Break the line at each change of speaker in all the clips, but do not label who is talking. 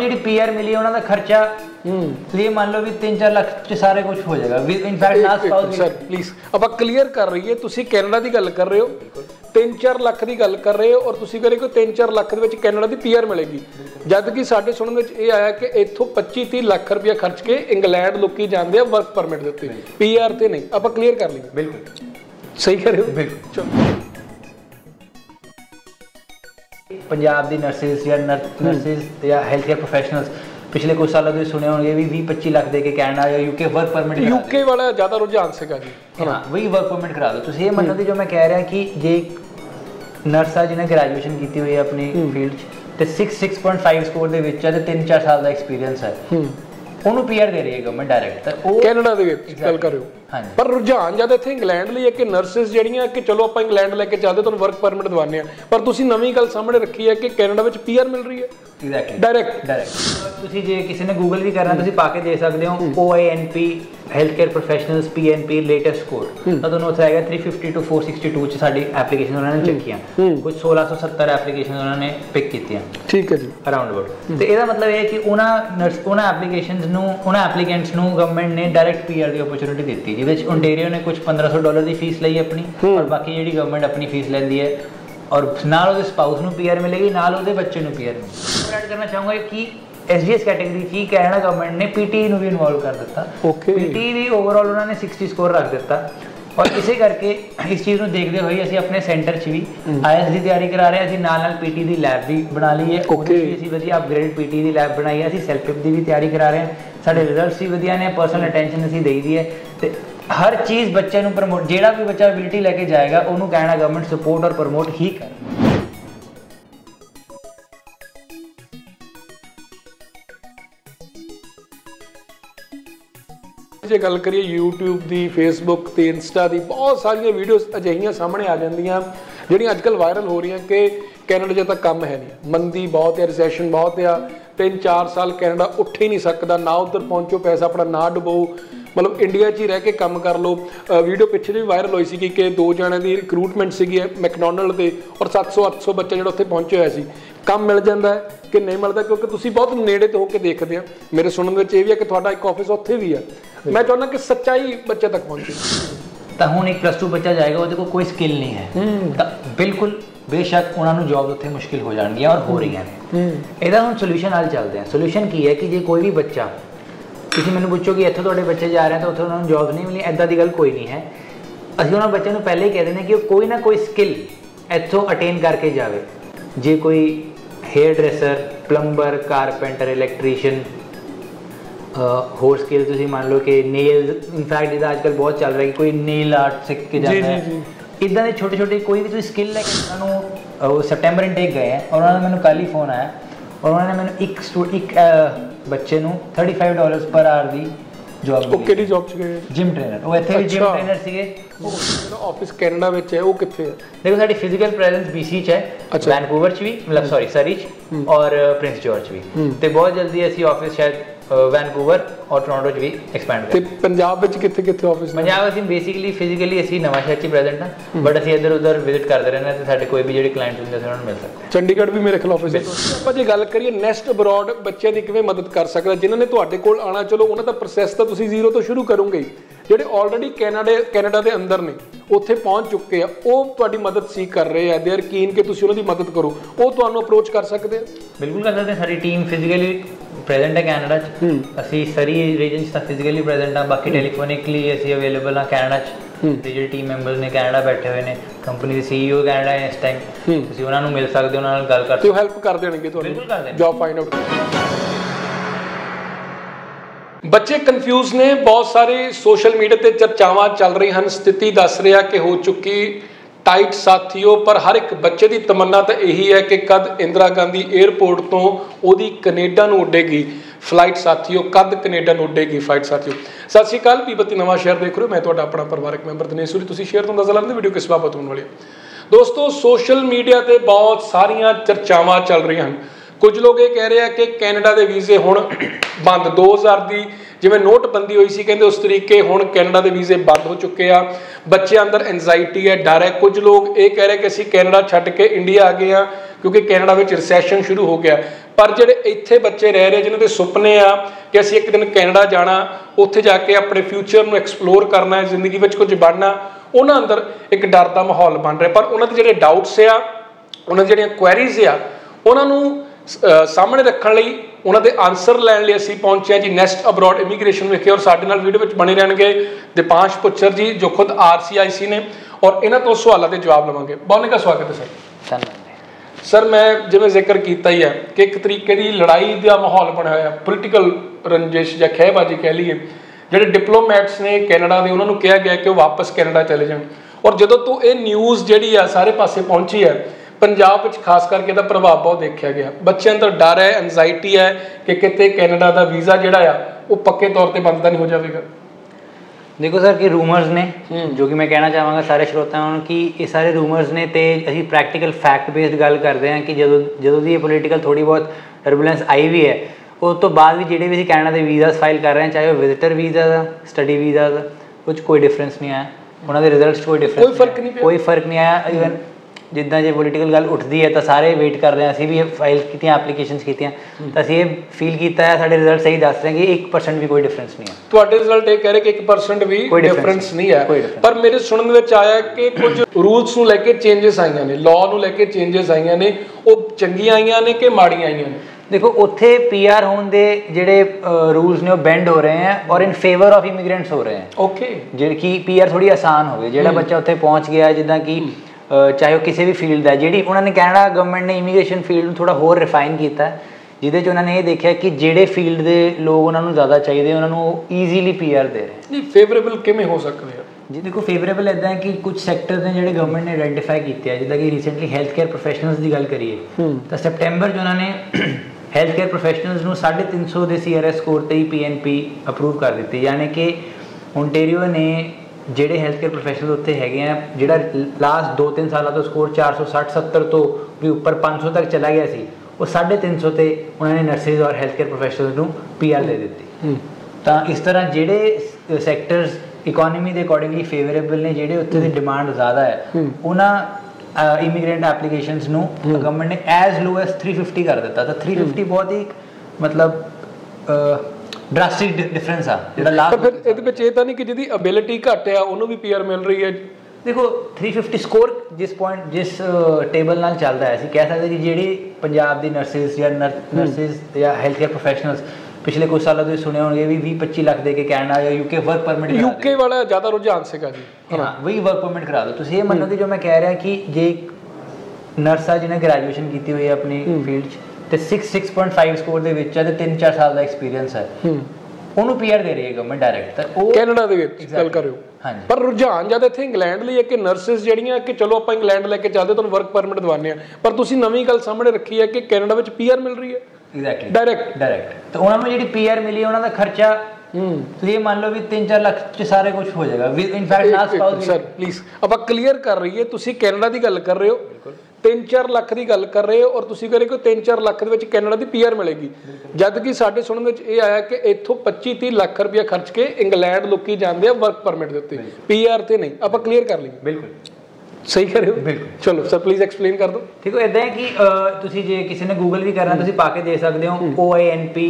ਜਿਹੜੀ ਪੀਆਰ ਮਿਲੀ ਉਹਨਾਂ ਦਾ ਖਰਚਾ
ਹੂੰ।
ਲਈ ਮੰਨ ਲਓ ਵੀ 3-4 ਲੱਖ ਚ ਸਾਰੇ ਕੁਝ ਹੋ ਜਾਏਗਾ। ਇਨਫੈਕਟ ਨਾ ਸਪਾਊਸ
ਸਰ ਪਲੀਜ਼ ਆਪਾਂ ਕਲੀਅਰ ਕਰ ਰਹੀਏ ਤੁਸੀਂ ਕੈਨੇਡਾ ਦੀ ਗੱਲ ਕਰ ਰਹੇ ਹੋ 3-4 ਲੱਖ ਦੀ ਗੱਲ ਕਰ ਰਹੇ ਹੋ ਔਰ ਤੁਸੀਂ ਕਹ ਰਹੇ ਹੋ 3-4 ਲੱਖ ਦੇ ਵਿੱਚ ਕੈਨੇਡਾ ਦੀ ਪੀਆਰ ਮਿਲੇਗੀ। ਜਦ ਕਿ ਸਾਡੇ ਸੁਣਨ ਵਿੱਚ ਇਹ ਆਇਆ ਕਿ ਇੱਥੋਂ 25-30 ਲੱਖ ਰੁਪਇਆ ਖਰਚ ਕੇ ਇੰਗਲੈਂਡ ਲੋਕੀ ਜਾਂਦੇ ਆ ਵਰਕ ਪਰਮਿਟ ਦੇ ਉੱਤੇ। ਪੀਆਰ ਤੇ ਨਹੀਂ। ਆਪਾਂ ਕਲੀਅਰ ਕਰ ਲਈਏ।
ਬਿਲਕੁਲ।
ਸਹੀ ਕਰ ਰਹੇ ਹੋ?
ਬਿਲਕੁਲ।
ਚਲੋ।
ਪੰਜਾਬ ਦੀ ਨਰਸਿਸ ਜਾਂ ਨਰਸਿਸ ਜਾਂ ਹੈਲਥ ਕੇਅਰ ਪ੍ਰੋਫੈਸ਼ਨਲਸ ਪਿਛਲੇ ਕੁਝ ਸਾਲਾਂ ਤੋਂ ਇਹ ਸੁਣੇ ਹੋਣਗੇ ਵੀ 20-25 ਲੱਖ ਦੇ ਕੇ ਕੈਨੇਡਾ ਜਾਂ ਯੂਕੇ ਵਰਕ ਪਰਮਿਟ
ਯੂਕੇ ਵਾਲਾ ਜ਼ਿਆਦਾ ਰੁਝਾਨ ਸੀਗਾ ਜੀ।
ਹਾਂ ਵਹੀ ਵਰਕ ਪਰਮਿਟ ਕਰਾ ਦਿਓ। ਤੁਸੀਂ ਇਹ ਮੰਨੋ ਕਿ ਜੋ ਮੈਂ ਕਹਿ ਰਿਹਾ ਕਿ ਜੇ ਨਰਸ ਆ ਜਿਹਨੇ ਗ੍ਰੈਜੂਏਸ਼ਨ ਕੀਤੀ ਹੋਈ ਹੈ ਆਪਣੀ ਫੀਲਡ 'ਚ ਤੇ 6 6.5 ਸਕੋਰ ਦੇ ਵਿੱਚ ਹੈ ਤੇ 3-4 ਸਾਲ ਦਾ ਐਕਸਪੀਰੀਅੰਸ ਹੈ। ਉਹਨੂੰ ਪੀਆਰ ਦੇ ਰਹੀ ਹੈ ਗਵਰਨਮੈਂਟ ਡਾਇਰੈਕਟ ਤਾਂ ਉਹ
ਕੈਨੇਡਾ ਦੇ ਵਿੱਚ ਗੱਲ ਕਰ ਰਹੇ ਹੋ। ਪਰ ਰੁਝਾਨ ਜਦ ਇੱਥੇ ਇੰਗਲੈਂਡ ਲਈ ਹੈ ਕਿ ਨਰਸਿਸ ਜਿਹੜੀਆਂ ਕਿ ਚਲੋ ਆਪਾਂ ਇੰਗਲੈਂਡ ਲੈ ਕੇ ਚੱਲਦੇ ਤੁਹਾਨੂੰ ਵਰਕ ਪਰਮਿਟ ਦਵਾਨੇ ਆ ਪਰ ਤੁਸੀਂ ਨਵੀਂ ਗੱਲ ਸਾਹਮਣੇ ਰੱਖੀ ਹੈ ਕਿ ਕੈਨੇਡਾ ਵਿੱਚ ਪੀਆਰ ਮਿਲ ਰਹੀ ਹੈ?
ਐਗਜ਼ੈਕਟਲੀ
ਡਾਇਰੈਕਟ
ਡਾਇਰੈਕਟ ਤੁਸੀਂ ਜੇ ਕਿਸੇ ਨੇ ਗੂਗਲ ਵੀ ਕਰਨਾ ਤੁਸੀਂ ਪਾ ਕੇ ਦੇ ਸਕਦੇ ਹੋ OINP health professionals PNP latest score ਤਾਂ ਤੁਹਾਨੂੰ ਉੱਥੇ ਆਏਗਾ 350 ਟੂ 462 ਚ ਸਾਡੀ ਐਪਲੀਕੇਸ਼ਨ ਉਹਨਾਂ ਨੇ ਚੈੱਕ ਕੁਝ 1670 ਐਪਲੀਕੇਸ਼ਨ ਉਹਨਾਂ ਨੇ ਪਿਕ ਕੀਤੀਆਂ।
ਠੀਕ ਹੈ ਜੀ।
ਅਰਾਊਂਡ ਅਬਾਊਟ ਤੇ ਇਹਦਾ ਮਤਲਬ ਇਹ ਹੈ ਕਿ ਉਹਨਾਂ ਨਰਸ ਉਹਨਾਂ ਐਪਲੀਕੇਸ਼ਨਸ ਨੂੰ ਉਹਨਾਂ ਐਪਲੀਕੈਂਟਸ ਨੂੰ ਗਵਰਨਮੈਂਟ ਨੇ ਡਾਇਰੈਕਟ ਪੀਆਰ ਦੀ ਓਪਰਚ्युनिटी ਦਿੱਤੀ ਜਿਹਦੇ ਵਿੱਚ ਓਨਟਾਰੀਓ ਨੇ ਕੁਝ 1500 ਡਾਲਰ ਦੀ ਫੀਸ ਲਈ ਆਪਣੀ ਔਰ ਬਾਕੀ ਜਿਹੜੀ ਗਵਰਨਮੈਂਟ ਆਪਣੀ ਫੀਸ ਲੈਂਦੀ ਹੈ ਔਰ ਨਾਲ ਉਹਦੇ ਸਪਾਊਸ ਨੂੰ ਪੀਆਰ ਮਿਲੇਗੀ ਨਾਲ ਉਹਦੇ ਬੱਚੇ ਨੂੰ ਪੀਆਰ ਮਿਲੇਗੀ। ਐਡ ਕਰਨਾ ਚਾਹੂੰਗਾ ਕਿ ਐਸਡੀਐਸ ਕੈਟਾਗਰੀ ਹੀ ਕੈਨੇਡਾ ਗਵਰਨਮੈਂਟ ਨੇ ਪੀਟੀ ਨੂੰ ਵੀ ਇਨਵੋਲਵ ਕਰ ਦਿੱਤਾ।
Okay.
ਪੀਟੀ ਵੀ ਓਵਰਆਲ ਉਹਨਾਂ ਨੇ 60 ਸਕੋਰ ਰੱਖ ਦਿੱਤਾ। ਔਰ ਇਸੇ ਕਰਕੇ ਇਸ ਚੀਜ਼ ਨੂੰ ਦੇਖਦੇ ਹੋਏ ਅਸੀਂ ਆਪਣੇ ਸੈਂਟਰ 'ਚ ਵੀ ਆਈਐਲਸ ਦੀ ਤਿਆਰੀ ਕਰਾ ਰਹੇ ਹਾਂ। ਅਸੀਂ ਨਾਲ ਨਾਲ ਪੀਟੀ ਦੀ ਲੈਬ ਵੀ ਬਣਾ ਲਈ ਹੈ. ਵੀ ਅਸੀਂ ਵਧੀਆ ਅਪਗ੍ਰੇਡ ਪੀਟੀ ਦੀ ਲੈਬ ਬਣਾਈ ਹੈ। ਅਸੀਂ ਸੈਲਫ ਦੀ ਵੀ ਤਿਆਰੀ ਕਰਾ ਰਹੇ ਹਾਂ। ਸਾਡੇ ਰਿਜ਼ਲਟਸ ਵੀ ਵਧੀਆ ਨੇ ਪਰਸਨਲ ਅਟੈਂਸ਼ਨ ਅਸੀਂ ਦੇਈ ਦੀ ਹੈ। ਤੇ ਹਰ ਚੀਜ਼ ਬੱਚੇ ਨੂੰ ਪ੍ਰਮੋਟ ਜਿਹੜਾ ਵੀ ਬੱਚਾ ਐਬਿਲਿਟੀ ਲੈ ਕੇ ਜਾਏਗਾ, ਉਹਨੂੰ ਕਹਿਣਾ ਗਵਰਨਮੈਂਟ ਸਪੋਰਟ ਔਰ ਪ੍ਰਮੋਟ ਹੀ ਕਰੇ।
ਜੇ ਗੱਲ ਕਰੀਏ YouTube ਦੀ, Facebook ਤੇ, Insta ਦੀ, ਬਹੁਤ ਸਾਰੀਆਂ ਵੀਡੀਓਜ਼ ਅਜਿਹੀਆਂ ਸਾਹਮਣੇ ਆ ਜਾਂਦੀਆਂ, ਜਿਹੜੀਆਂ ਅੱਜਕੱਲ ਵਾਇਰਲ ਹੋ ਰਹੀਆਂ ਕਿ ਕੈਨੇਡਾ 'ਚ ਤਾਂ ਕੰਮ ਹੈ ਨਹੀਂ। ਮੰਦੀ ਬਹੁਤ ਹੈ ਰਿਸੈਸ਼ਨ ਬਹੁਤ ਆ ਤਿੰਨ ਚਾਰ ਸਾਲ ਕੈਨੇਡਾ ਉੱਠ ਹੀ ਨਹੀਂ ਸਕਦਾ, ਨਾ ਉੱਧਰ ਪਹੁੰਚੋ, ਪੈਸਾ ਆਪਣਾ ਨਾ ਡੁਬੋ। ਮਤਲਬ ਇੰਡੀਆ 'ਚ ਹੀ ਰਹਿ ਕੇ ਕੰਮ ਕਰ ਲਓ। ਵੀਡੀਓ ਪਿੱਛੇ ਵੀ ਵਾਇਰਲ ਹੋਈ ਸੀ ਕਿ ਦੋ ਜਣਿਆਂ ਦੀ ਰਿਕਰੂਟਮੈਂਟ ਸੀਗੀ ਮੈਕਡੋਨਲਡ ਤੇ ਔਰ 700 800 ਬੱਚਾ ਜਿਹੜਾ ਉੱਥੇ ਪਹੁੰਚਿਆ ਹੋਇਆ ਸੀ। ਕੰਮ ਮਿਲ ਜਾਂਦਾ ਹੈ ਕਿ ਨਹੀਂ ਮਿਲਦਾ ਕਿਉਂਕਿ ਤੁਸੀਂ ਬਹੁਤ ਨੇੜੇ ਤੋਂ ਹੋ ਕੇ ਦੇਖਦੇ ਆ। ਮੇਰੇ ਸੁਣਨ ਵਿੱਚ ਇਹ ਵੀ ਹੈ ਕਿ ਤੁਹਾਡਾ ਇੱਕ ਆਫਿਸ ਉੱਥੇ ਵੀ ਆ ਮੈਂ ਚਾਹੁੰਦਾ ਕਿ ਸੱਚਾਈ ਬੱਚੇ ਤੱਕ ਪਹੁੰਚੇ।
ਤਾਂ ਹੁਣ ਇੱਕ ਪਲੱਸ 2 ਬੱਚਾ ਜਾਏਗਾ ਉਹਦੇ ਕੋਲ ਕੋਈ ਸਕਿੱਲ ਨਹੀਂ ਹੈ। ਤਾਂ ਬਿਲਕੁਲ ਬੇਸ਼ੱਕ ਉਹਨਾਂ ਨੂੰ ਜੌਬ ਉੱਥੇ ਮੁਸ਼ਕਿਲ ਹੋ ਜਾਣਗੀਆਂ ਔਰ ਹੋ ਰਹੀਆਂ ਨੇ। ਇਹਦਾ ਹੁਣ ਸੋਲੂਸ਼ਨ ਹਾਲ ਚੱਲਦੇ ਆ। ਸੋਲੂਸ਼ਨ ਕੀ ਹੈ ਕਿ ਜੇ ਕੋਈ ਵੀ ਬੱਚਾ ਤੁਸੀਂ ਮੈਨੂੰ ਪੁੱਛੋ ਕਿ ਇੱਥੋਂ ਤੁਹਾਡੇ ਬੱਚੇ ਜਾ ਰਹੇ ਤਾਂ ਉੱਥੇ ਉਹਨਾਂ ਨੂੰ ਜੌਬ ਨਹੀਂ ਮਿਲੀ ਐਦਾਂ ਦੀ ਗੱਲ ਕੋਈ ਨਹੀਂ ਹੈ। ਅਸੀਂ ਉਹਨਾਂ ਬੱਚਿਆਂ ਨੂੰ ਪਹਿਲੇ ਹੀ ਕਹਿ ਦਿੰਦੇ ਕਿ ਉਹ ਕੋਈ ਨਾ ਕੋਈ ਸਕਿੱਲ ਇੱਥੋਂ ਅਟੇਨ ਕਰਕੇ ਜਾਵੇ। ਜੇ ਕੋਈ hair dresser plumber carpenter electrician ਹੋਰ ਸਕਿੱਲ ਤੁਸੀਂ ਮੰਨ ਲਓ ਕਿ ਨੇਲਸ ਇਨਫੈਕਟ ਇਹਦਾ ਅੱਜਕੱਲ ਬਹੁਤ ਚੱਲ ਰਿਹਾ ਕਿ ਕੋਈ ਨੇਲ ਆਰਟ ਸਿੱਖ ਕੇ ਜਾਂਦਾ ਹੈ। ਇਦਾਂ ਦੇ ਛੋਟੇ ਛੋਟੇ ਕੋਈ ਵੀ ਤੁਸੀਂ ਸਕਿੱਲ ਲੈ ਕੇ ਉਹਨਾਂ ਨੂੰ ਉਹ ਸੈਪਟੈਂਬਰ ਇਨਟੇਕ ਗਏ ਹੈ ਔਰ ਉਹਨਾਂ ਦਾ ਮੈਨੂੰ ਕੱਲ ਹੀ ਫੋਨ ਆਇਆ ਔਰ ਉਹਨਾਂ ਨੇ ਮੈਨੂੰ ਇੱਕ ਇੱਕ ਬੱਚੇ ਨੂੰ 35 ਡਾਲਰਸ ਪਰ ਆਰ ਦੀ ਜੌਬ
ਉਹ ਕਿਹੜੀ ਜੌਬ 'ਚ ਗਏ
ਜਿਮ ਟ੍ਰੇਨਰ ਉਹ ਇੱਥੇ ਵੀ ਜਿਮ। ਟ੍ਰੇਨਰ ਸੀਗੇ।
ਆਫਿਸ ਕੈਨੇਡਾ ਵਿੱਚ ਹੈ ਉਹ ਕਿੱਥੇ ਹੈ?
ਦੇਖੋ ਸਾਡੀ ਫਿਜ਼ੀਕਲ ਪ੍ਰੈਜ਼ੈਂਸ BC ਚ ਹੈ। ਵੈਨਕੂਵਰ ਚ ਵੀ ਮਤਲਬ ਸੌਰੀ ਸਰੀ ਚ ਔਰ ਪ੍ਰਿੰਸ ਜਾਰਜ ਵੀ। ਤੇ ਬਹੁਤ ਜਲਦੀ ਅਸੀਂ ਆਫਿਸ ਸ਼ਾਇਦ ਵੈਨਕੂਵਰ ਔਰ ਟੋਰਾਂਟੋ ਚ ਵੀ ਐਕਸਪੈਂਡ
ਤੇ
ਕਰਾਂਗੇ
ਪੰਜਾਬ ਵਿੱਚ ਕਿੱਥੇ ਕਿੱਥੇ ਆਫਿਸ ਨੇ?
ਪੰਜਾਬ ਅਸੀਂ ਬੇਸਿਕਲੀ ਫਿਜ਼ੀਕਲੀ ਅਸੀਂ ਨਵਾਂ ਸ਼ਹਿਰ ਚ ਪ੍ਰੈਜ਼ੈਂਟ ਹਾਂ ਬਟ ਅਸੀਂ ਇੱਧਰ ਉੱਧਰ ਵਿਜ਼ਿਟ ਕਰਦੇ ਰਹਿੰਦੇ ਤੇ ਸਾਡੇ ਕੋਈ ਵੀ ਜਿਹੜੇ ਕਲਾਇੰਟ ਹੁੰਦੇ ਉਹਨਾਂ ਨੂੰ ਮਿਲ ਸਕਦੇ।
ਚੰਡੀਗੜ੍ਹ ਵੀ ਮੇਰੇ ਖਿਆਲ ਆਫਿਸ ਹੈ। ਆਪਾਂ ਜੇ ਗੱਲ ਕਰੀਏ ਨੈਸਟ ਅਬਰੋਡ ਬੱਚਿਆਂ ਦੀ ਕਿਵੇਂ ਮਦਦ ਕਰ ਸਕਦਾ ਜਿਨ੍ਹਾਂ ਨੇ ਤੁਹਾਡੇ ਕੋਲ ਆਣਾ ਚਲੋ ਉਹਨਾਂ ਦਾ ਪ੍ਰੋਸੈਸ ਤਾਂ ਤੁਸੀਂ ਜ਼ੀਰੋ ਤੋਂ ਸ਼ੁਰੂ ਕਰੋਗੇ ਜਿਹੜੇ ਆਲਰੇਡੀ ਕੈਨੇਡਾ ਕੈਨੇਡਾ ਦੇ ਅੰਦਰ ਨੇ ਉੱਥੇ ਪਹੁੰਚ ਚੁੱਕੇ ਆ ਉਹ ਤੁਹਾਡੀ ਮਦਦ ਸੀ ਕਰ ਰਹੇ ਆ। ਦੇ ਆਰ ਕੀਨ ਕਿ ਤੁਸੀਂ ਉਹਨਾਂ ਦੀ ਮਦਦ ਕਰੋ। ਉਹ ਤੁਹਾਨੂੰ ਅਪਰੋਚ ਕਰ ਸਕਦੇ ਆ?
ਬਿਲਕੁਲ ਕਰ ਸਕਦੇ ਸਾਡੀ ਟੀਮ ਫਿਜ਼ੀਕਲੀ ਪ੍ਰੈਜ਼ੈਂਟ ਹੈ ਕੈਨੇਡਾ ਚ। ਅਸੀਂ ਸਰੀ ਰੀਜਨ ਚ ਤਾਂ ਫਿਜ਼ੀਕਲੀ ਪ੍ਰੈਜ਼ੈਂਟ ਹਾਂ ਬਾਕੀ ਟੈਲੀਫੋਨਿਕਲੀ ਅਸੀਂ ਅਵੇਲੇਬਲ ਹਾਂ ਕੈਨੇਡਾ ਚ। ਜਿਹੜੇ ਟੀਮ ਮੈਂਬਰਸ ਨੇ ਕੈਨੇਡਾ ਬੈਠੇ ਹੋਏ ਨੇ ਕੰਪਨੀ ਦੇ ਸੀਈਓ ਕੈਨੇਡਾ ਹੈ ਇਸ ਟਾਈਮ ਤੁਸੀਂ ਉਹਨਾਂ ਨੂੰ ਮਿਲ ਸਕਦੇ ਹੋ ਉਹਨਾਂ ਨਾਲ ਗੱਲ ਕਰ ਸਕਦੇ
ਉਹ ਹੈਲਪ ਕਰ ਦੇਣਗੇ
ਬਿਲਕੁਲ ਕਰ
ਤੁਹਾਨੂੰ
ਦੇਣਗੇ।
ਜੌਬ ਫਾਈਂਡ ਆਊਟ ਬੱਚੇ ਕਨਫਿਊਜ਼ ਨੇ ਬਹੁਤ ਸਾਰੇ ਸੋਸ਼ਲ ਮੀਡੀਆ ਤੇ ਚਰਚਾਵਾਂ ਚੱਲ ਰਹੀਆਂ ਹਨ। ਸਥਿਤੀ ਦੱਸ ਰਿਹਾ ਕਿ ਹੋ ਚੁੱਕੀ ਟਾਈਟ ਸਾਥੀਓ, ਪਰ ਹਰ ਇੱਕ ਬੱਚੇ ਦੀ ਤਮੰਨਾ ਤਾਂ ਇਹੀ ਹੈ ਕਿ ਕਦ ਇੰਦਰਾ ਗਾਂਧੀ 에ਅਰਪੋਰਟ ਤੋਂ ਉਹਦੀ ਕੈਨੇਡਾ ਨੂੰ ਉੱਡੇਗੀ ਫਲਾਈਟ ਸਾਥੀਓ, ਕਦ ਕੈਨੇਡਾ ਨੂੰ ਉੱਡੇਗੀ ਫਲਾਈਟ ਸਾਥੀਓ। ਸਤਿ ਸ਼੍ਰੀ ਅਕਾਲ ਪੀਪਤੀ ਨਵਾਂ ਸ਼ਹਿਰ ਦੇਖ ਰਹੇ ਹੋ। ਮੈਂ ਤੁਹਾਡਾ ਆਪਣਾ ਪਰਿਵਾਰਕ ਮੈਂਬਰ ਦਿਨੇਸ਼ ਸੂਰੀ। ਤੁਸੀਂ ਸ਼ੇਅਰ ਤੋਂ ਅੰਦਾਜ਼ਾ ਲਾਉਂਦੇ ਵੀਡੀਓ ਕਿਸ ਬਾਬਤ ਹੋਣ ਵਾਲੀ ਹੈ? ਦੋਸਤੋ ਸੋਸ਼ਲ ਮੀਡੀਆ ਤੇ ਬਹੁਤ ਸਾਰੀਆਂ ਚਰਚਾਵਾਂ ਚੱਲ ਰਹੀਆਂ ਹਨ। ਕੁਝ ਲੋਕ ਇਹ ਕਹਿ ਰਹੇ ਆ ਕਿ ਕੈਨੇਡਾ ਦੇ ਵੀਜ਼ੇ ਹੁਣ ਬੰਦ। 2000 ਦੀ ਜਿਵੇਂ ਨੋਟਬੰਦੀ ਹੋਈ ਸੀ, ਕਹਿੰਦੇ ਉਸ ਤਰੀਕੇ ਹੁਣ ਕੈਨੇਡਾ ਦੇ ਵੀਜ਼ੇ ਬੰਦ ਹੋ ਚੁੱਕੇ ਆ। ਬੱਚਿਆਂ ਅੰਦਰ ਐਂਜ਼ਾਈਟੀ ਹੈ, ਡਰ ਹੈ। ਕੁਝ ਲੋਕ ਇਹ ਕਹਿ ਰਹੇ ਕਿ ਅਸੀਂ ਕੈਨੇਡਾ ਛੱਡ ਕੇ ਇੰਡੀਆ ਆ ਗਏ ਆ, ਕਿਉਂਕਿ ਕੈਨੇਡਾ ਵਿੱਚ ਰਿਸੈਸ਼ਨ ਸ਼ੁਰੂ ਹੋ ਗਿਆ। ਪਰ ਜਿਹੜੇ ਇੱਥੇ ਬੱਚੇ ਰਹਿ ਰਹੇ, ਜਿਨ੍ਹਾਂ ਦੇ ਸੁਪਨੇ ਆ ਕਿ ਅਸੀਂ ਇੱਕ ਦਿਨ ਕੈਨੇਡਾ ਜਾਣਾ, ਉੱਥੇ ਜਾ ਕੇ ਆਪਣੇ ਫਿਊਚਰ ਨੂੰ ਐਕਸਪਲੋਰ ਕਰਨਾ ਹੈ, ਜ਼ਿੰਦਗੀ ਵਿੱਚ ਕੁਝ ਬਣਨਾ, ਉਹਨਾਂ ਅੰਦਰ ਇੱਕ ਡਰ ਦਾ ਮਾਹੌਲ ਬਣ ਰਿਹਾ। ਪਰ ਉਹਨਾਂ ਦੇ ਜਿਹੜੇ ਡਾਊਟਸ ਆ, ਉਹਨਾਂ ਦੀਆਂ ਜਿਹੜੀਆਂ ਕੁਐਰੀਜ਼ ਆ, ਉਹਨਾਂ ਨੂੰ ਸਾਹਮਣੇ ਰੱਖਣ ਲਈ ਉਹਨਾਂ ਦੇ ਆਨਸਰ ਲੈਣ ਲਈ ਅਸੀਂ ਪਹੁੰਚੇ ਹਾਂ ਜੀ ਨੈਸਟ ਅਬਰੋਡ ਇਮੀਗ੍ਰੇਸ਼ਨ ਵਿਖੇ ਔਰ ਸਾਡੇ ਨਾਲ ਵੀਡੀਓ ਵਿੱਚ ਬਣੇ ਰਹਿਣਗੇ ਦੀਪਾਂਸ਼ ਪੁੱਛਰ ਜੀ ਜੋ ਖੁਦ ਆਰਸੀਆਈਸੀ ਨੇ ਔਰ ਇਹਨਾਂ ਤੋਂ ਸਵਾਲਾਂ ਦੇ ਜਵਾਬ ਲਵਾਂਗੇ। ਬਹੁਤ ਬਹੁਤ ਸਵਾਗਤ ਹੈ ਸਰ
ਧੰਨਵਾਦ
ਸਰ ਮੈਂ ਜਿਵੇਂ ਜ਼ਿਕਰ ਕੀਤਾ ਹੀ ਹੈ ਕਿ ਇੱਕ ਤਰੀਕੇ ਦੀ ਲੜਾਈ ਦਾ ਮਾਹੌਲ ਬਣਿਆ ਹੋਇਆ ਪੋਲੀਟੀਕਲ ਰੰਜਿਸ਼ ਜਾਂ ਖਹਿਬਾਜ਼ੀ ਕਹਿ ਲਈਏ ਜਿਹੜੇ ਡਿਪਲੋਮੈਟਸ ਨੇ ਕੈਨੇਡਾ ਦੇ ਉਹਨਾਂ ਨੂੰ ਕਿਹਾ ਗਿਆ ਕਿ ਉਹ ਵਾਪਸ ਕੈਨੇਡਾ ਚਲੇ ਜਾਣ। ਔਰ ਜਦੋਂ ਤੋਂ ਇਹ ਨਿਊਜ਼ ਜਿਹੜੀ ਆ ਸਾਰੇ ਪਾਸੇ ਪਹੁੰਚੀ ਹੈ ਪੰਜਾਬ ਵਿੱਚ ਖਾਸ ਕਰਕੇ ਇਹਦਾ ਪ੍ਰਭਾਵ ਬਹੁਤ ਦੇਖਿਆ ਗਿਆ। ਬੱਚਿਆਂ ਦਾ ਡਰ ਹੈ ਐਂਜ਼ਾਈਟੀ ਹੈ ਕਿ ਕਿਤੇ ਕੈਨੇਡਾ ਦਾ ਵੀਜ਼ਾ ਜਿਹੜਾ ਆ ਉਹ ਪੱਕੇ ਤੌਰ ਤੇ ਬੰਦ ਤਾਂ ਨਹੀਂ ਹੋ ਜਾਵੇਗਾ।
ਦੇਖੋ ਸਰ ਕਿ ਰੂਮਰਸ ਨੇ ਜੋ ਕਿ ਮੈਂ ਕਹਿਣਾ ਚਾਹਾਂਗਾ ਸਾਰੇ ਸਰੋਤਿਆਂ ਨੂੰ ਕਿ ਇਹ ਸਾਰੇ ਰੂਮਰਸ ਨੇ ਤੇ ਅਸੀਂ ਪ੍ਰੈਕਟੀਕਲ ਫੈਕਟ ਬੇਸਡ ਗੱਲ ਕਰਦੇ ਹਾਂ ਕਿ ਜਦੋਂ ਜਦੋਂ ਦੀ ਇਹ ਪੋਲੀਟੀਕਲ ਥੋੜੀ ਬਹੁਤ ਟਰਬੂਲੈਂਸ ਆਈ ਵੀ ਹੈ ਉਸ ਤੋਂ ਬਾਅਦ ਵੀ ਜਿਹੜੇ ਵੀ ਅਸੀਂ ਕੈਨੇਡਾ ਦੇ ਵੀਜ਼ਾਸ ਫਾਈਲ ਕਰ ਰਹੇ ਹਾਂ ਚਾਹੇ ਉਹ ਵਿਜ਼ਿਟਰ ਵੀਜ਼ਾ ਦਾ ਸਟੱਡੀ ਵੀਜ਼ਾ ਦਾ ਕੁਝ ਕੋਈ ਡਿਫਰੈਂਸ ਨਹੀਂ ਆਇਆ। ਉਹਨਾਂ ਦੇ ਰਿਜ਼ਲਟਸ ਕੋਈ ਡਿਫਰੈਂਸ
ਕੋਈ ਫ਼ਰਕ ਨਹੀਂ ਪਿਆ?
ਕੋਈ ਫ਼ਰਕ ਨਹੀਂ ਆਇਆ ਇਵਨ ਜਿੱਦਾਂ ਜੇ ਪੋਲੀਟੀਕਲ ਗੱਲ ਉੱਠਦੀ ਹੈ ਤਾਂ ਸਾਰੇ ਵੇਟ ਕਰ ਰਹੇ ਹਾਂ ਅਸੀਂ ਵੀ ਫਾਈਲ ਕੀਤੀਆਂ ਐਪਲੀਕੇਸ਼ਨਸ ਕੀਤੀਆਂ ਤਾਂ ਅਸੀਂ ਇਹ ਫੀਲ ਕੀਤਾ ਹੈ ਸਾਡੇ ਰਿਜ਼ਲਟ ਸਹੀ ਦੱਸ ਰਹੇ ਕਿ 1% ਵੀ ਕੋਈ ਡਿਫਰੈਂਸ ਨਹੀਂ ਹੈ।
ਤੁਹਾਡੇ ਰਿਜ਼ਲਟ ਇਹ ਕਹਿ ਰਹੇ ਕਿ 1% ਵੀ ਡਿਫਰੈਂਸ ਨਹੀਂ ਹੈ। ਪਰ ਮੇਰੇ ਸੁਣਨ ਵਿੱਚ ਆਇਆ ਕਿ ਕੁਝ ਰੂਲਸ ਨੂੰ ਲੈ ਕੇ ਚੇਂਜਸ ਆਈਆਂ ਨੇ ਲਾਅ ਨੂੰ ਲੈ ਕੇ ਚੇਂਜਸ ਆਈਆਂ ਨੇ ਉਹ ਚੰਗੀਆਂ ਆਈਆਂ ਨੇ ਕਿ ਮਾੜੀਆਂ ਆਈਆਂ ਨੇ?
ਦੇਖੋ ਉੱਥੇ ਪੀਆਰ ਹੋਣ ਦੇ ਜਿਹੜੇ ਰੂਲਸ ਨੇ ਉਹ ਬੈਂਡ ਹੋ ਰਹੇ ਹੈ ਔਰ ਇਨ ਫੇਵਰ ਆਫ ਇਮੀਗ੍ਰੈਂਟਸ ਹੋ ਰਹੇ ਹੈ।
ਓਕੇ
ਜਿਹੜੀ ਕਿ ਪੀਆਰ ਥੋੜੀ ਆਸਾਨ ਹੋ ਗਈ ਜਿਹੜਾ ਬੱਚਾ ਉੱਥੇ ਪਹੁੰਚ ਗਿਆ ਜਿੱਦਾਂ ਕਿ ਚਾਹੇ ਉਹ ਕਿਸੇ ਵੀ ਫੀਲਡ ਦਾ ਜਿਹੜੀ ਉਹਨਾਂ ਨੇ ਕੈਨੇਡਾ ਗਵਰਨਮੈਂਟ ਨੇ ਇਮੀਗ੍ਰੇਸ਼ਨ ਫੀਲਡ ਨੂੰ ਥੋੜਾ ਹੋਰ ਰਿਫਾਈਨ ਕੀਤਾ ਜਿਹਦੇ 'ਚ ਉਹਨਾਂ ਨੇ ਇਹ ਦੇਖਿਆ ਕਿ ਜਿਹੜੇ ਫੀਲਡ ਦੇ ਲੋਕ ਉਹਨਾਂ ਨੂੰ ਜ਼ਿਆਦਾ ਚਾਹੀਦੇ ਉਹਨਾਂ ਨੂੰ ਈਜ਼ੀਲੀ ਪੀਆਰ ਦੇ ਰਹੇ
ਨਹੀਂ ਫੇਵਰੇਬਲ ਕਿਵੇਂ ਹੋ ਸਕਦੇ ਆ?
ਜੀ ਦੇਖੋ ਫੇਵਰੇਬਲ ਇਦਾਂ ਹੈ ਕਿ ਕੁਝ ਸੈਕਟਰਸ ਨੇ ਜਿਹੜੇ ਗਵਰਨਮੈਂਟ ਨੇ ਆਇਡੈਂਟੀਫਾਈ ਕੀਤੇ ਆ ਜਿੱਦਾਂ ਕਿ ਰੀਸੈਂਟਲੀ ਹੈਲਥ ਕੇਅਰ ਪ੍ਰੋਫੈਸ਼ਨਲਸ ਦੀ ਗੱਲ ਕਰੀਏ ਤਾਂ ਸੈਪਟੈਂਬਰ 'ਚ ਉਹਨਾਂ ਨੇ ਹੈਲਥ ਕੇਅਰ ਪ੍ਰੋਫੈਸ਼ਨਲਸ ਨੂੰ 350 ਦੇ ਸੀਆਰਐਸ ਸਕੋਰ ਤੇ ਹੀ ਪੀਐਨਪੀ ਅਪਰੂਵ ਕਰ ਦਿੱਤੀ ਯਾਨੀ ਕਿ ਓਨਟਾਰੀਓ ਨੇ ਜਿਹੜੇ ਹੈਲਥ ਕੇਅਰ ਪ੍ਰੋਫੈਸ਼ਨਲ ਉੱਥੇ ਹੈਗੇ ਆ ਜਿਹੜਾ ਲਾਸਟ 2-3 ਸਾਲਾਂ ਤੋਂ ਸਕੋਰ 460 70 ਤੋਂ ਵੀ ਉੱਪਰ 500 ਤੱਕ ਚਲਾ ਗਿਆ ਸੀ ਉਹ 350 ਤੇ ਉਹਨਾਂ ਨੇ ਨਰਸਿਸ ਔਰ ਹੈਲਥ ਕੇਅਰ ਪ੍ਰੋਫੈਸ਼ਨਲਸ ਨੂੰ ਪੀਆਰ ਦੇ ਦਿੱਤੀ। ਤਾਂ ਇਸ ਤਰ੍ਹਾਂ ਜਿਹੜੇ ਸੈਕਟਰਸ ਇਕਨੋਮੀ ਦੇ ਅਕੋਰਡਿੰਗਲੀ ਫੇਵਰੇਬਲ ਨੇ ਜਿਹੜੇ ਉੱਥੇ ਦੀ ਡਿਮਾਂਡ ਜ਼ਿਆਦਾ ਹੈ ਉਹਨਾਂ ਇਮੀਗ੍ਰੈਂਟ ਐਪਲੀਕੇਸ਼ਨਸ ਨੂੰ ਗਵਰਨਮੈਂਟ ਨੇ ਐਜ਼ ਲੋ ਐਸ 350 ਕਰ ਦਿੱਤਾ। ਤਾਂ 350 ਬਹੁਤ ਹੀ ਮਤਲਬ ਡਰਾਸਟਿਕ ਡਿਫਰੈਂਸ ਆ ਜਿਹੜਾ
ਪਰ
ਲਾਸਟ
ਫਿਰ ਇਹਦੇ ਵਿੱਚ ਇਹ ਤਾਂ ਨਹੀਂ ਕਿ ਜਿਹਦੀ ਅਬਿਲਿਟੀ ਘੱਟ ਆ ਉਹਨੂੰ ਵੀ ਪੀਆਰ ਮਿਲ ਰਹੀ ਹੈ।
ਦੇਖੋ 350 ਸਕੋਰ ਜਿਸ ਪੁਆਇੰਟ ਜਿਸ ਟੇਬਲ ਨਾਲ ਚੱਲਦਾ ਹੈ ਅਸੀਂ ਕਹਿ ਸਕਦੇ ਕਿ ਜਿਹੜੀ ਪੰਜਾਬ ਦੀ ਨਰਸਿਸ ਜਾਂ ਨਰਸਿਸ ਜਾਂ ਹੈਲਥ ਕੇਅਰ ਪ੍ਰੋਫੈਸ਼ਨਲਸ ਪਿਛਲੇ ਕੁਝ ਸਾਲਾਂ ਤੋਂ ਇਹ ਸੁਣੇ ਹੋਣਗੇ ਵੀ 20 25 ਲੱਖ ਦੇ ਕੇ ਕੈਨੇਡਾ ਜਾਂ ਯੂਕੇ ਵਰਕ ਪਰਮਿਟ
ਯੂਕੇ ਵਾਲਾ ਜ਼ਿਆਦਾ ਰੁਝਾਨ ਸੀਗਾ ਜੀ।
ਹਾਂ ਵਹੀ ਵਰਕ ਪਰਮਿਟ ਕਰਾ ਦੋ ਤੁਸੀਂ ਇਹ ਮੰਨੋ ਕਿ ਜੋ ਮੈਂ ਕਹਿ ਰਿਹਾ ਕਿ ਜੇ ਨਰਸ ਆ ਜਿਹਨੇ ਗ੍ਰੈਜੂਏਸ਼ਨ ਕੀਤੀ ਹੋਈ ਹੈ ਆਪਣੀ ਫੀਲਡ 'ਚ ਤੇ 6 6.5 ਸਕੋਰ ਦੇ ਵਿੱਚ ਹੈ ਤੇ 3-4 ਸਾਲ ਦਾ ਐਕਸਪੀਰੀਅੰਸ ਹੈ। ਉਹਨੂੰ ਪੀਆਰ ਦੇ ਰਹੀ ਹੈ ਗਵਰਨਮੈਂਟ ਡਾਇਰੈਕਟ ਤਾਂ ਉਹ
ਕੈਨੇਡਾ ਦੇ ਵਿੱਚ ਗੱਲ ਕਰ ਰਹੇ ਹੋ।
ਹਾਂਜੀ।
ਪਰ ਰੁਝਾਨ ਜ਼ਿਆਦਾ ਇੱਥੇ ਇੰਗਲੈਂਡ ਲਈ ਹੈ ਕਿ ਨਰਸਿਸ ਜਿਹੜੀਆਂ ਕਿ ਚਲੋ ਆਪਾਂ ਇੰਗਲੈਂਡ ਲੈ ਕੇ ਚੱਲਦੇ ਤੁਹਾਨੂੰ ਵਰਕ ਪਰਮਿਟ ਦਵਾਉਂਦੇ ਆ ਪਰ ਤੁਸੀਂ ਨਵੀਂ ਗੱਲ ਸਾਹਮਣੇ ਰੱਖੀ ਹੈ ਕਿ ਕੈਨੇਡਾ ਵਿੱਚ ਪੀਆਰ ਮਿਲ ਰਹੀ ਹੈ।
ਐਗਜ਼ੈਕਟਲੀ
ਡਾਇਰੈਕਟ
ਡਾਇਰੈਕਟ ਤਾਂ ਉਹਨਾਂ ਨੂੰ ਜਿਹੜੀ ਪੀਆਰ ਮਿਲੀ ਉਹਨਾਂ ਦਾ ਖਰਚਾ
ਹੂੰ।
ਤੁਸੀਂ ਇਹ ਮੰਨ ਲਓ ਵੀ 3-4 ਲੱਖ ਚ ਸਾਰੇ ਕੁਝ ਹੋ ਜਾਏਗਾ। ਇਨਫੈਕਟ ਨਾ ਸਪਾਊਸ
ਸਰ ਪਲੀਜ਼ ਆਪਾਂ ਕਲੀਅਰ ਕਰ ਰਹੀਏ ਤੁਸੀਂ ਕੈਨੇਡਾ ਦੀ ਗੱਲ ਕਰ ਰਹੇ ਹੋ। 3-4 ਲੱਖ ਦੀ ਗੱਲ ਕਰ ਰਹੇ ਹੋ ਔਰ ਤੁਸੀਂ ਕਹ ਰਹੇ ਕਿ 3-4 ਲੱਖ ਦੇ ਵਿੱਚ ਕੈਨੇਡਾ ਦੀ ਪੀਆਰ ਮਿਲੇਗੀ। ਜਦ ਕਿ ਸਾਡੇ ਸੁਣਨ ਵਿੱਚ ਇਹ ਆਇਆ ਕਿ ਇੱਥੋਂ 25-30 ਲੱਖ ਰੁਪਇਆ ਖਰਚ ਕੇ ਇੰਗਲੈਂਡ ਲੋਕੀ ਜਾਂਦੇ ਆ ਵਰਕ ਪਰਮਿਟ ਦੇ ਉੱਤੇ। ਪੀਆਰ ਤੇ ਨਹੀਂ। ਆਪਾਂ ਕਲੀਅਰ ਕਰ ਲਈਏ।
ਬਿਲਕੁਲ।
ਸਹੀ ਕਰਿਓ
ਬਿਲਕੁਲ।
ਚਲੋ ਸਰ ਪਲੀਜ਼ ਐਕਸਪਲੇਨ ਕਰ ਦਿਓ।
ਠੀਕ ਹੋ ਇਦਾਂ ਹੈ ਕਿ ਤੁਸੀਂ ਜੇ ਕਿਸੇ ਨੇ ਗੂਗਲ ਵੀ ਕਰਨਾ ਤੁਸੀਂ ਪਾ ਕੇ ਦੇ ਸਕਦੇ ਹੋ OINP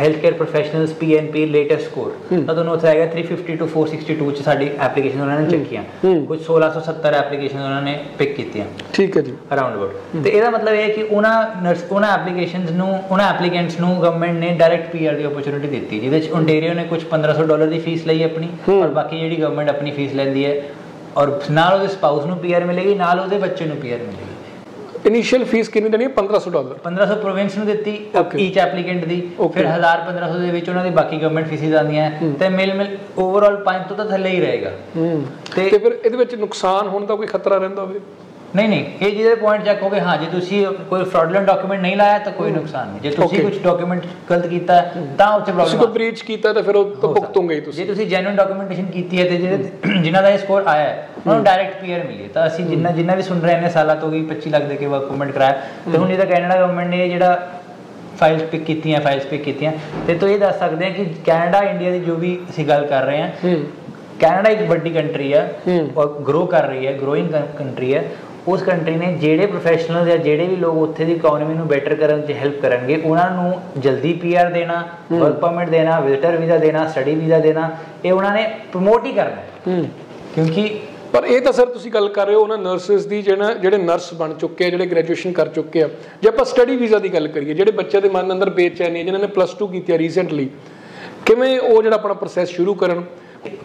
healthcare professionals PNP latest score ਤਾਂ ਤੁਹਾਨੂੰ ਉੱਥੇ ਆਏਗਾ 350 ਤੋਂ 462 ਚ ਸਾਡੀ ਐਪਲੀਕੇਸ਼ਨ ਉਹਨਾਂ ਨੇ ਚੈੱਕ ਕੀਆਂ ਕੁਝ 1670 ਐਪਲੀਕੇਸ਼ਨ ਉਹਨਾਂ ਨੇ ਪਿਕ ਕੀਤੀਆਂ।
ਠੀਕ ਹੈ ਜੀ।
ਅਰਾਊਂਡ ਅਬਾਊਟ ਤੇ ਇਹਦਾ ਮਤਲਬ ਇਹ ਹੈ ਕਿ ਉਹਨਾਂ ਨਰਸ ਉਹਨਾਂ ਐਪਲੀਕੇਸ਼ਨਸ ਨੂੰ ਉਹਨਾਂ ਐਪਲੀਕੈਂਟਸ ਨੂੰ ਗਵਰਨਮੈਂਟ ਨੇ ਡਾਇਰੈਕਟ ਪੀਆਰ ਦੀ ਓਪਰਚ्युनिटी ਦਿੱਤੀ ਜਿਹਦੇ ਵਿੱਚ ਓਨਟਾਰੀਓ ਨੇ ਕੁਝ 1500 ਡਾਲਰ ਦੀ ਫੀਸ ਲਈ ਆਪਣੀ ਔਰ ਬਾਕੀ ਜਿਹੜੀ ਗਵਰਨਮੈਂਟ ਆਪਣੀ ਫੀਸ ਲੈਂਦੀ ਹੈ ਔਰ ਨਾਲ ਉਹਦੇ ਸਪਾਊਸ ਨੂੰ ਪੀਆਰ ਮਿਲੇਗੀ ਨਾਲ ਉਹਦੇ ਬੱਚੇ ਨੂੰ ਪੀਆਰ ਮਿਲੇਗੀ।
ਇਨੀਸ਼ੀਅਲ ਫੀਸ ਕਿੰਨੀ ਦੇਣੀ ਹੈ? 1500 ਡਾਲਰ।
1500 ਪ੍ਰੋਵਿੰਸ ਨੂੰ ਦਿੱਤੀ. ਈਚ ਐਪਲੀਕੈਂਟ ਦੀ. ਫਿਰ 1000 1500 ਦੇ ਵਿੱਚ ਉਹਨਾਂ ਦੀ ਬਾਕੀ ਗਵਰਨਮੈਂਟ ਫੀਸਿਸ ਆਉਂਦੀਆਂ। ਤੇ ਮਿਲ ਮਿਲ ਓਵਰਆਲ 5 ਤੋਂ ਤਾਂ ਥੱਲੇ ਹੀ ਰਹੇਗਾ। ਤੇ
ਫਿਰ ਇਹਦੇ ਵਿੱਚ ਨੁਕਸਾਨ ਹੋਣ ਦਾ ਕੋਈ ਖਤਰਾ ਰਹਿੰਦਾ ਹੋਵੇ?
ਨਹੀਂ ਨਹੀਂ ਇਹ ਜਿਹਦੇ ਪੁਆਇੰਟ ਚੈੱਕ ਹੋਗੇ ਹਾਂ ਜੇ ਤੁਸੀਂ ਕੋਈ ਫਰਾਡਲੈਂਟ ਡਾਕੂਮੈਂਟ ਨਹੀਂ ਲਾਇਆ ਤਾਂ ਕੋਈ ਨੁਕਸਾਨ ਨਹੀਂ। ਜੇ ਤੁਸੀਂ. ਕੁਝ ਡਾਕੂਮੈਂਟ ਗਲਤ ਕੀਤਾ ਤਾਂ ਉੱਥੇ
ਤੁਸੀਂ ਕੋਈ
ਪ੍ਰੋਬਲਮ
ਬ੍ਰੀਚ ਕੀਤਾ ਤਾਂ ਫਿਰ ਉਹ ਤਾਂ ਭੁਗਤੋਗੇ ਹੀ
ਜੇ
ਤੁਸੀਂ
ਤੁਸੀਂ ਜੈਨੂਇਨ ਡਾਕੂਮੈਂਟੇਸ਼ਨ ਕੀਤੀ ਹੈ ਤੇ ਜਿਹੜੇ ਜਿਨ੍ਹਾਂ ਦਾ ਇਹ ਸਕੋਰ ਆਇਆ ਹੈ ਉਹਨਾਂ ਨੂੰ ਡਾਇਰੈਕਟ ਪੀਆਰ ਮਿਲੀ। ਤਾਂ ਅਸੀਂ ਜਿੰਨਾ ਜਿੰਨਾ ਵੀ ਸੁਣ ਰਹੇ ਨੇ ਸਾਲਾਂ ਤੋਂ ਵੀ 25 ਲੱਖ ਦੇ ਕੇ ਵਰਕ ਪਰਮਿਟ ਕਰਾਇਆ। ਤੇ ਹੁਣ ਜਿਹਦਾ ਕੈਨੇਡਾ ਗਵਰਨਮੈਂਟ ਨੇ ਜਿਹੜਾ ਫਾਈਲਸ ਪਿਕ ਕੀਤੀਆਂ ਫਾਈਲਸ ਪਿਕ ਕੀਤੀਆਂ ਤੇ ਤੋਂ ਇਹ ਦੱਸ ਸਕਦੇ ਹਾਂ ਕਿ ਕੈਨੇਡਾ ਇੰਡੀਆ ਦੀ ਜੋ ਵੀ ਅਸੀਂ ਗੱਲ ਕਰ ਰਹੇ ਹਾਂ
ਹੂੰ।
ਕੈਨੇਡਾ ਇੱਕ ਵੱਡੀ ਕੰਟਰੀ ਹੂੰ। ਔਰ ਗਰੋ ਕਰ ਰਹੀ ਹੈ ਗਰੋਇੰਗ ਕੰਟਰੀ ਹੈ ਉਸ ਕੰਟਰੀ ਨੇ ਜਿਹੜੇ ਪ੍ਰੋਫੈਸ਼ਨਲ ਜਾਂ ਜਿਹੜੇ ਵੀ ਲੋਕ ਉੱਥੇ ਦੀ ਇਕਨੋਮੀ ਨੂੰ ਬੈਟਰ ਕਰਨ 'ਚ ਹੈਲਪ ਕਰਨਗੇ ਉਹਨਾਂ ਨੂੰ ਜਲਦੀ ਪੀਆਰ ਦੇਣਾ ਵਰਕ ਪਰਮਿਟ ਦੇਣਾ ਵਿਜ਼ਟਰ ਵੀਜ਼ਾ ਦੇਣਾ ਸਟੱਡੀ ਵੀਜ਼ਾ ਦੇਣਾ ਇਹ ਉਹਨਾਂ ਨੇ ਪ੍ਰਮੋਟ ਹੀ ਕਰਨਾ ਕਿਉਂਕਿ
ਪਰ ਇਹ ਤਾਂ ਸਰ ਤੁਸੀਂ ਗੱਲ ਕਰ ਰਹੇ ਹੋ ਉਹਨਾਂ ਨਰਸਸ ਦੀ ਜਿਹੜਾ ਜਿਹੜੇ ਨਰਸ ਬਣ ਚੁੱਕੇ ਆ ਜਿਹੜੇ ਗ੍ਰੈਜੂਏਸ਼ਨ ਕਰ ਚੁੱਕੇ ਆ। ਜੇ ਆਪਾਂ ਸਟੱਡੀ ਵੀਜ਼ਾ ਦੀ ਗੱਲ ਕਰੀਏ ਜਿਹੜੇ ਬੱਚੇ ਦੇ ਮਨ ਅੰਦਰ ਬੇਚੈਨੀ ਹੈ ਜਿਨ੍ਹਾਂ ਨੇ ਪਲੱਸ 2 ਕੀਤੀ ਹੈ ਰੀਸੈਂਟਲੀ ਕਿਵੇਂ ਉਹ ਜਿਹੜਾ ਆਪਣਾ ਪ੍ਰੋਸੈਸ ਸ਼ੁਰੂ ਕਰਨ?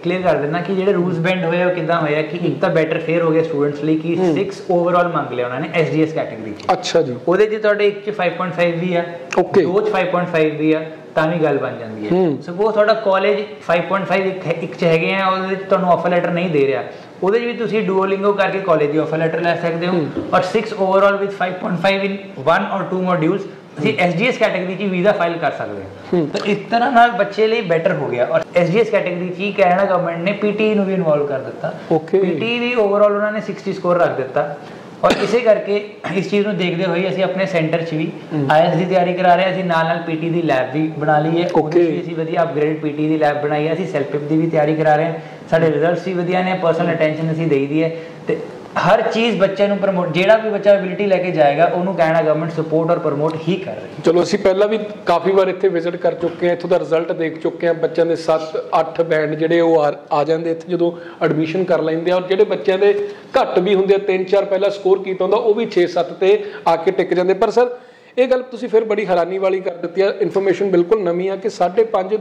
ਕਲੀਅਰ ਕਰ ਦੇਣਾ ਕਿ ਜਿਹੜੇ ਰੂਲਸ ਬੈਂਡ ਹੋਏ ਉਹ ਕਿਦਾਂ ਹੋਇਆ ਕਿ ਇੱਕ ਤਾਂ ਬੈਟਰ ਫੇਅਰ ਹੋ ਗਿਆ ਸਟੂਡੈਂਟਸ ਲਈ ਕਿ 6 ਓਵਰਆਲ ਮੰਗ ਲਿਆ ਉਹਨਾਂ ਨੇ ਐਸਡੀਐਸ ਕੈਟਾਗਰੀ 'ਚ।
ਅੱਛਾ ਜੀ।
ਉਹਦੇ 'ਚ ਤੁਹਾਡੇ ਇੱਕ 'ਚ 5.5 ਵੀ ਆ
Okay.
ਦੋ 'ਚ 5.5 ਵੀ ਆ ਤਾਂ ਵੀ ਗੱਲ ਬਣ ਜਾਂਦੀ ਹੈ।
ਹੂੰ।
ਸਪੋਜ਼ ਤੁਹਾਡਾ ਕਾਲਜ 5.5 ਇੱਕ 'ਚ ਹੈਗੇ ਆ ਉਹਦੇ ਵਿੱਚ ਤੁਹਾਨੂੰ ਆਫਰ ਲੈਟਰ ਨਹੀਂ ਦੇ ਰਿਹਾ। ਉਹਦੇ 'ਚ ਵੀ ਤੁਸੀਂ ਡੂਓਲਿੰਗੋ ਕਰਕੇ ਕਾਲਜ ਦੀ ਆਫਰ ਲੈਟਰ ਲੈ ਸਕਦੇ ਹੋ ਔਰ 6 ਓਵਰਆਲ ਵਿਦ 5.5 ਇਨ 1 অর 2 ਮੋਡਿਊਲਸ ਤੁਸੀਂ ਐਸਡੀਐਸ ਕੈਟਾਗਰੀ 'ਚ ਵੀਜ਼ਾ ਫਾਈਲ ਕਰ ਸਕਦੇ ਹੋ। ਤਾਂ ਇਸ ਤਰ੍ਹਾਂ ਨਾਲ ਬੱਚੇ ਲਈ ਬੈਟਰ ਹੋ ਗਿਆ। ਔਰ ਐਸਡੀਐਸ ਕੈਟਾਗਰੀ 'ਚ ਹੀ ਕੈਨੇਡਾ ਗਵਰਨਮੈਂਟ ਨੇ ਪੀਟੀ ਨੂੰ ਵੀ ਇਨਵੋਲਵ ਕਰ ਦਿੱਤਾ।
Okay.
ਪੀਟੀ ਵੀ ਓਵਰਆਲ ਉਹਨਾਂ ਨੇ 60 ਸਕੋਰ ਰੱਖ ਦਿੱਤਾ। ਔਰ ਇਸੇ ਕਰਕੇ ਇਸ ਚੀਜ਼ ਨੂੰ ਦੇਖਦੇ ਹੋਏ ਅਸੀਂ ਆਪਣੇ ਸੈਂਟਰ 'ਚ ਵੀ ਆਈਐਲਸ ਦੀ ਤਿਆਰੀ ਕਰਾ ਰਹੇ ਹਾਂ। ਅਸੀਂ ਨਾਲ ਨਾਲ ਪੀਟੀ ਦੀ ਲੈਬ ਵੀ ਬਣਾ ਲਈ ਹੈ। ਉਹਦੇ. ਵੀ ਅਸੀਂ ਵਧੀਆ ਅਪਗ੍ਰੇਡ ਪੀਟੀ ਦੀ ਲੈਬ ਬਣਾਈ ਹੈ। ਅਸੀਂ ਸੈਲਫ ਦੀ ਵੀ ਤਿਆਰੀ ਕਰਾ ਰਹੇ ਹਾਂ। ਸਾਡੇ ਰਿਜ਼ਲਟਸ ਵੀ ਵਧੀਆ ਨੇ। ਪਰਸਨਲ ਅਟੈਂਸ਼ਨ ਅਸੀਂ ਦੇਈਦੀ ਹੈ। ਤੇ ਹਰ ਚੀਜ਼ ਬੱਚੇ ਨੂੰ ਪ੍ਰਮੋਟ ਜਿਹੜਾ ਵੀ ਬੱਚਾ ਐਬਿਲਿਟੀ ਲੈ ਕੇ ਜਾਏਗਾ, ਉਹਨੂੰ ਕਹਿਣਾ ਗਵਰਨਮੈਂਟ ਸਪੋਰਟ ਔਰ ਪ੍ਰਮੋਟ ਹੀ ਕਰ ਰਹੀ ਹੈ।
ਚਲੋ, ਅਸੀਂ ਪਹਿਲਾਂ ਵੀ ਕਾਫੀ ਵਾਰ ਇੱਥੇ ਵਿਜ਼ਿਟ ਕਰ ਚੁੱਕੇ ਹਾਂ, ਇੱਥੋਂ ਦਾ ਰਿਜ਼ਲਟ ਦੇਖ ਚੁੱਕੇ ਹਾਂ, ਬੱਚਿਆਂ ਦੇ 7 8 ਬੈਂਡ ਜਿਹੜੇ ਉਹ ਆ- ਜਾਂਦੇ ਇੱਥੇ ਜਦੋਂ ਐਡਮਿਸ਼ਨ ਕਰ ਲੈਂਦੇ ਆ, ਔਰ ਜਿਹੜੇ ਬੱਚਿਆਂ ਦੇ ਘੱਟ ਵੀ ਹੁੰਦੇ ਆ 3 4 ਪਹਿਲਾਂ ਸਕੋਰ ਕੀਤਾ ਹੁੰਦਾ, ਉਹ ਵੀ 6 7 ਤੇ ਆ ਕੇ ਟਿਕ ਜਾਂਦੇ। ਪਰ ਸਰ, ਇਹ ਗੱਲ ਤੁਸੀਂ ਫਿਰ ਬੜੀ ਹੈਰਾਨੀ ਵਾਲੀ ਕਰ ਦਿੱਤੀ ਆ ਇਨਫੋਰਮੇਸ਼ਨ ਬਿਲਕੁਲ ਨਵੀਂ ਆ ਕਿ 5.5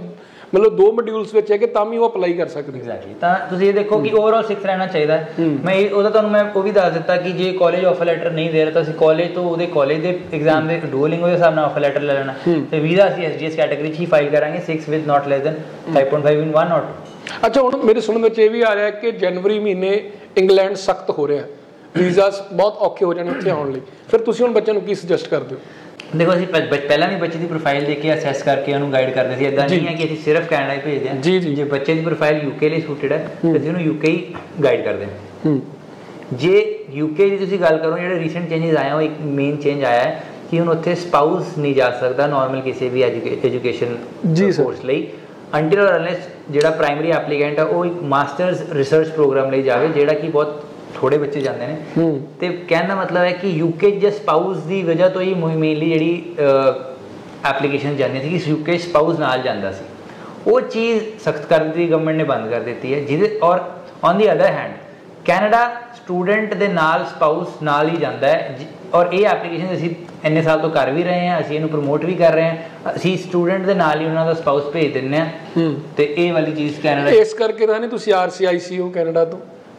ਮਤਲਬ ਦੋ ਮੋਡਿਊਲਸ ਵਿੱਚ ਹੈ ਕਿ ਤਾਂ ਵੀ ਉਹ ਅਪਲਾਈ ਕਰ ਸਕਦੇ
ਐਗਜ਼ੈਕਟਲੀ ਤਾਂ ਤੁਸੀਂ ਇਹ ਦੇਖੋ ਕਿ ਓਵਰਆਲ 6 ਰਹਿਣਾ ਚਾਹੀਦਾ ਮੈਂ ਉਹਦਾ ਤੁਹਾਨੂੰ ਮੈਂ ਉਹ ਵੀ ਦੱਸ ਦਿੱਤਾ ਕਿ ਜੇ ਕਾਲਜ ਆਫਰ ਲੈਟਰ ਨਹੀਂ ਦੇ ਰਿਹਾ ਤਾਂ ਅਸੀਂ ਕਾਲਜ ਤੋਂ ਉਹਦੇ ਕਾਲਜ ਦੇ ਐਗਜ਼ਾਮ ਦੇ ਡੂਲਿੰਗ ਦੇ ਹਿਸਾਬ ਨਾਲ ਆਫਰ ਲੈਟਰ ਲੈ ਲੈਣਾ। ਤੇ ਵੀਜ਼ਾ ਅਸੀਂ ਐਸਡੀਐਸ ਕੈਟਾਗਰੀ 'ਚ ਹੀ ਫਾਈਲ ਕਰਾਂਗੇ 6 with not less than 5.5 in 1 ਔਰ 2
ਅੱਛਾ ਹੁਣ ਮੇਰੇ ਸੁਣਨ ਵਿੱਚ ਇਹ ਵੀ ਆ ਰਿਹਾ ਕਿ ਜਨਵਰੀ ਮਹੀਨੇ ਇੰਗਲੈਂਡ ਸਖਤ ਹੋ ਰਿਹਾ ਵੀਜ਼ਾਸ ਬਹੁਤ ਔਖੇ ਹੋ ਜਾਣੇ ਉੱਥੇ ਆਉਣ ਲਈ। ਫਿਰ ਤੁਸੀਂ ਹੁਣ ਬੱਚਿਆਂ ਨੂੰ ਕੀ ਸੁਜੈਸਟ ਕਰਦੇ ਹੋ?
ਦੇਖੋ ਅਸੀਂ ਪਹਿਲਾਂ ਵੀ ਬੱਚੇ ਦੀ ਪ੍ਰੋਫਾਈਲ ਦੇਖ ਕੇ ਅਸੈਸ ਕਰਕੇ ਉਹਨੂੰ ਗਾਈਡ ਕਰਦੇ ਸੀ। ਇਦਾਂ ਨਹੀਂ ਹੈ ਕਿ ਅਸੀਂ ਸਿਰਫ ਕੈਨੇਡਾ ਹੀ ਭੇਜਦੇ ਹਾਂ।
ਜੀ, ਜੀ।
ਜੇ ਬੱਚੇ ਦੀ ਪ੍ਰੋਫਾਈਲ ਯੂਕੇ ਲਈ ਸੂਟਡ ਹੈ ਤੇ ਅਸੀਂ ਉਹਨੂੰ ਯੂਕੇ ਹੀ ਗਾਈਡ ਕਰਦੇ ਹਾਂ।
ਹੂੰ।
ਜੇ ਯੂਕੇ ਦੀ ਤੁਸੀਂ ਗੱਲ ਕਰੋ ਜਿਹੜੇ ਰੀਸੈਂਟ ਚੇਂਜਸ ਆਏ ਆ ਉਹ ਇੱਕ ਮੇਨ ਚੇਂਜ ਆਇਆ ਹੈ ਕਿ ਹੁਣ ਉੱਥੇ ਸਪਾਊਸ ਨਹੀਂ ਜਾ ਸਕਦਾ ਨਾਰਮਲ ਕਿਸੇ ਵੀ ਐਜੂਕੇਸ਼ਨ। ਕੋਰਸ ਲਈ। ਅੰਟਿਲ ਔਰ ਅਨਲੈਸ ਜਿਹੜਾ ਪ੍ਰਾਇਮਰੀ ਐਪਲੀਕੈਂਟ ਹੈ ਉਹ ਇੱਕ ਮਾਸਟਰਸ ਰਿਸਰਚ ਪ੍ਰੋਗਰਾਮ ਲਈ ਜਾਵੇ ਜਿਹੜਾ ਕਿ ਬਹੁਤ ਥੋੜੇ ਬੱਚੇ ਜਾਂਦੇ ਨੇ। ਤੇ ਕਹਿਣ ਦਾ ਮਤਲਬ ਹੈ ਕਿ ਯੂਕੇ ਜੇ ਸਪਾਊਸ ਦੀ ਵਜ੍ਹਾ ਤੋਂ ਹੀ ਮੇਨਲੀ ਜਿਹੜੀ ਐਪਲੀਕੇਸ਼ਨ ਜਾਂਦੀ ਸੀ ਕਿ ਯੂਕੇ ਸਪਾਊਸ ਨਾਲ ਜਾਂਦਾ ਸੀ। ਉਹ ਚੀਜ਼ ਸਖਤ ਕਰ ਦਿੱਤੀ ਗਵਰਨਮੈਂਟ ਨੇ ਬੰਦ ਕਰ ਦਿੱਤੀ ਹੈ ਜਿਹਦੇ ਔਰ on the other hand Canada student ਦੇ ਨਾਲ ਸਪਾਊਸ ਨਾਲ ਹੀ ਜਾਂਦਾ ਹੈ ਔਰ ਇਹ ਐਪਲੀਕੇਸ਼ਨ ਅਸੀਂ ਇੰਨੇ ਸਾਲ ਤੋਂ ਕਰ ਵੀ ਰਹੇ ਹਾਂ ਅਸੀਂ ਇਹਨੂੰ ਪ੍ਰਮੋਟ ਵੀ ਕਰ ਰਹੇ ਹਾਂ ਅਸੀਂ ਸਟੂਡੈਂਟ ਦੇ ਨਾਲ ਹੀ ਉਹਨਾਂ ਦਾ ਸਪਾਊਸ ਭੇਜ ਦਿੰਦੇ ਹਾਂ।
ਹੂੰ।
ਤੇ ਇਹ ਵਾਲੀ ਚੀਜ਼ ਕੈਨੇਡਾ
ਇਸ ਕਰਕੇ ਤਾਂ ਨਹੀਂ ਤੁਸੀਂ ਆਰਸੀਆਈਸੀ ਹੋ ਕੈਨੇਡਾ ਤੋਂ।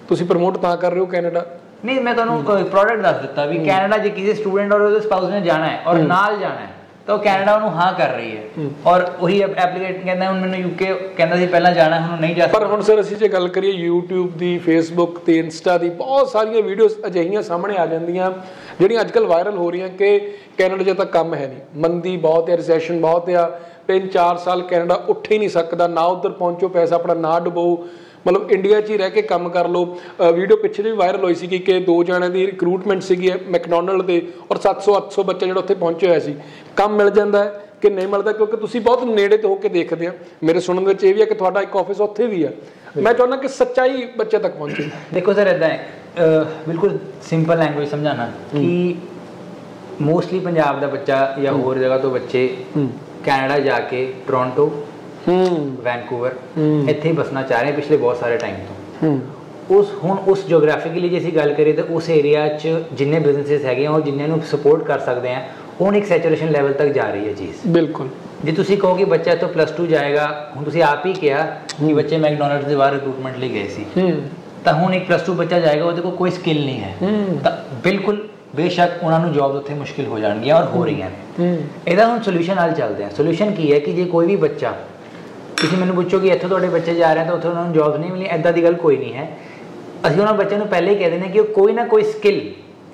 ਤੁਸੀਂ ਪ੍ਰਮੋਟ ਤਾਂ ਕਰ ਰਹੇ ਹੋ ਕੈਨੇਡਾ?
ਨਹੀਂ ਮੈਂ ਤੁਹਾਨੂੰ ਪ੍ਰੋਡਕਟ ਦੱਸ ਦਿੱਤਾ ਵੀ ਕੈਨੇਡਾ ਜੇ ਕਿਸੇ ਸਟੂਡੈਂਟ ਔਰ ਉਹਦੇ ਸਪਾਊਸ ਨੇ ਜਾਣਾ ਹੈ ਔਰ ਨਾਲ ਜਾਣਾ ਹੈ ਤਾਂ ਉਹ ਕੈਨੇਡਾ ਉਹਨੂੰ ਹਾਂ ਕਰ ਰਹੀ ਹੈ। ਔਰ ਉਹੀ ਐਪਲੀਕੇਟ ਕਹਿੰਦਾ ਹੁਣ ਮੈਨੂੰ ਯੂਕੇ ਕਹਿੰਦਾ ਸੀ ਪਹਿਲਾਂ ਜਾਣਾ ਹੁਣ ਨਹੀਂ ਜਾ
ਪਰ ਹੁਣ ਸਰ ਅਸੀਂ ਜੇ ਗੱਲ ਕਰੀਏ YouTube ਦੀ Facebook ਤੇ Insta ਦੀ ਬਹੁਤ ਸਾਰੀਆਂ ਵੀਡੀਓਜ਼ ਅਜਿਹੀਆਂ ਸਾਹਮਣੇ ਆ ਜਾਂਦੀਆਂ ਜਿਹੜੀਆਂ ਅੱਜਕੱਲ ਵਾਇਰਲ ਹੋ ਰਹੀਆਂ ਕਿ ਕੈਨੇਡਾ 'ਚ ਤਾਂ ਕੰਮ ਹੈ ਨਹੀਂ। ਮੰਦੀ ਬਹੁਤ ਹੈ ਰਿਸੈਸ਼ਨ ਬਹੁਤ ਆ ਤਿੰਨ ਚਾਰ ਸਾਲ ਕੈਨੇਡਾ ਉੱਠ ਹੀ ਨਹੀਂ ਸਕਦਾ ਨਾ ਉੱਧਰ ਪਹੁੰਚੋ ਪੈਸਾ ਆਪਣਾ ਨਾ ਡੁਬੋ। ਮਤਲਬ ਇੰਡੀਆ 'ਚ ਹੀ ਰਹਿ ਕੇ ਕੰਮ ਕਰ ਲਓ। ਵੀਡੀਓ ਪਿੱਛੇ ਵੀ ਵਾਇਰਲ ਹੋਈ ਸੀ ਕਿ ਦੋ ਜਣਿਆਂ ਦੀ ਰਿਕਰੂਟਮੈਂਟ ਸੀਗੀ ਮੈਕਡੋਨਲਡ ਦੇ ਔਰ 700 800 ਬੱਚਾ ਜਿਹੜਾ ਉੱਥੇ ਪਹੁੰਚਿਆ ਹੋਇਆ ਸੀ। ਕੰਮ ਮਿਲ ਜਾਂਦਾ ਹੈ ਕਿ ਨਹੀਂ ਮਿਲਦਾ ਕਿਉਂਕਿ ਤੁਸੀਂ ਬਹੁਤ ਨੇੜੇ ਤੋਂ ਹੋ ਕੇ ਦੇਖਦੇ ਆ। ਮੇਰੇ ਸੁਣਨ ਵਿੱਚ ਇਹ ਵੀ ਹੈ ਕਿ ਤੁਹਾਡਾ ਇੱਕ ਆਫਿਸ ਉੱਥੇ ਵੀ ਆ ਮੈਂ ਚਾਹੁੰਦਾ ਕਿ ਸੱਚਾਈ ਬੱਚੇ ਤੱਕ ਪਹੁੰਚੇ।
ਦੇਖੋ ਸਰ ਇਦਾਂ ਹੈ ਬਿਲਕੁਲ ਸਿੰਪਲ ਲੈਂਗੁਏਜ ਸਮਝਾਣਾ ਕਿ ਮੋਸਟਲੀ ਪੰਜਾਬ ਦਾ ਬੱਚਾ ਜਾਂ ਹੋਰ ਜਗ੍ਹਾ ਤੋਂ ਬੱਚੇ ਕੈਨੇਡਾ ਜਾ ਕੇ ਟੋਰਾਂਟੋ ਵੈਨਕੂਵਰ। ਇੱਥੇ ਹੀ ਬਸਣਾ ਚਾਹ ਰਹੇ ਪਿਛਲੇ ਬਹੁਤ ਸਾਰੇ ਟਾਈਮ ਤੋਂ।
ਹੂੰ।
ਉਸ ਹੁਣ ਉਸ ਜੀਓਗ੍ਰਾਫਿਕਲੀ ਜੇ ਅਸੀਂ ਗੱਲ ਕਰੀਏ ਤਾਂ ਉਸ ਏਰੀਆ 'ਚ ਜਿੰਨੇ ਬਿਜ਼ਨੈਸਸ ਹੈਗੇ ਆ ਉਹ ਜਿੰਨਿਆਂ ਨੂੰ ਸਪੋਰਟ ਕਰ ਸਕਦੇ ਆ ਹੁਣ ਇੱਕ ਸੈਚੂਰੇਸ਼ਨ ਲੈਵਲ ਤੱਕ ਜਾ ਰਹੀ ਹੈ ਚੀਜ਼।
ਬਿਲਕੁਲ।
ਜੇ ਤੁਸੀਂ ਕਹੋ ਕਿ ਬੱਚਾ ਇੱਥੋਂ ਪਲੱਸ 2 ਜਾਏਗਾ ਹੁਣ ਤੁਸੀਂ ਆਪ ਹੀ ਕਿਹਾ ਕਿ ਬੱਚੇ ਮੈਕਡੋਨਲਡਸ ਦੇ ਬਾਹਰ ਰਿਕਰੂਟਮੈਂਟ ਲਈ ਗਏ ਸੀ। ਤਾਂ ਹੁਣ ਇੱਕ ਪਲੱਸ 2 ਬੱਚਾ ਜਾਏਗਾ ਉਹਦੇ ਕੋਲ ਕੋਈ ਸਕਿੱਲ ਨਹੀਂ ਹੈ। ਤਾਂ ਬਿਲਕੁਲ ਬੇਸ਼ੱਕ ਉਹਨਾਂ ਨੂੰ ਜੌਬ ਉੱਥੇ ਮੁਸ਼ਕਿਲ ਹੋ ਜਾਣਗੀਆਂ ਔਰ ਹੋ ਰਹੀਆਂ ਨੇ। ਇਹਦਾ ਹੁਣ ਸੋਲੂਸ਼ਨ ਹਾਲ ਚੱਲਦੇ ਆ ਸੋਲੂਸ਼ਨ ਕੀ ਹੈ ਕਿ ਜੇ ਕੋਈ ਵੀ ਬੱਚਾ ਤੁਸੀਂ ਮੈਨੂੰ ਪੁੱਛੋ ਕਿ ਇੱਥੋਂ ਤੁਹਾਡੇ ਬੱਚੇ ਜਾ ਰਹੇ ਤਾਂ ਉੱਥੇ ਉਹਨਾਂ ਨੂੰ ਜੌਬ ਨਹੀਂ ਮਿਲੀ ਐਦਾਂ ਦੀ ਗੱਲ ਕੋਈ ਨਹੀਂ ਹੈ। ਅਸੀਂ ਉਹਨਾਂ ਬੱਚਿਆਂ ਨੂੰ ਪਹਿਲੇ ਹੀ ਕਹਿ ਦਿੰਦੇ ਕਿ ਉਹ ਕੋਈ ਨਾ ਕੋਈ ਸਕਿੱਲ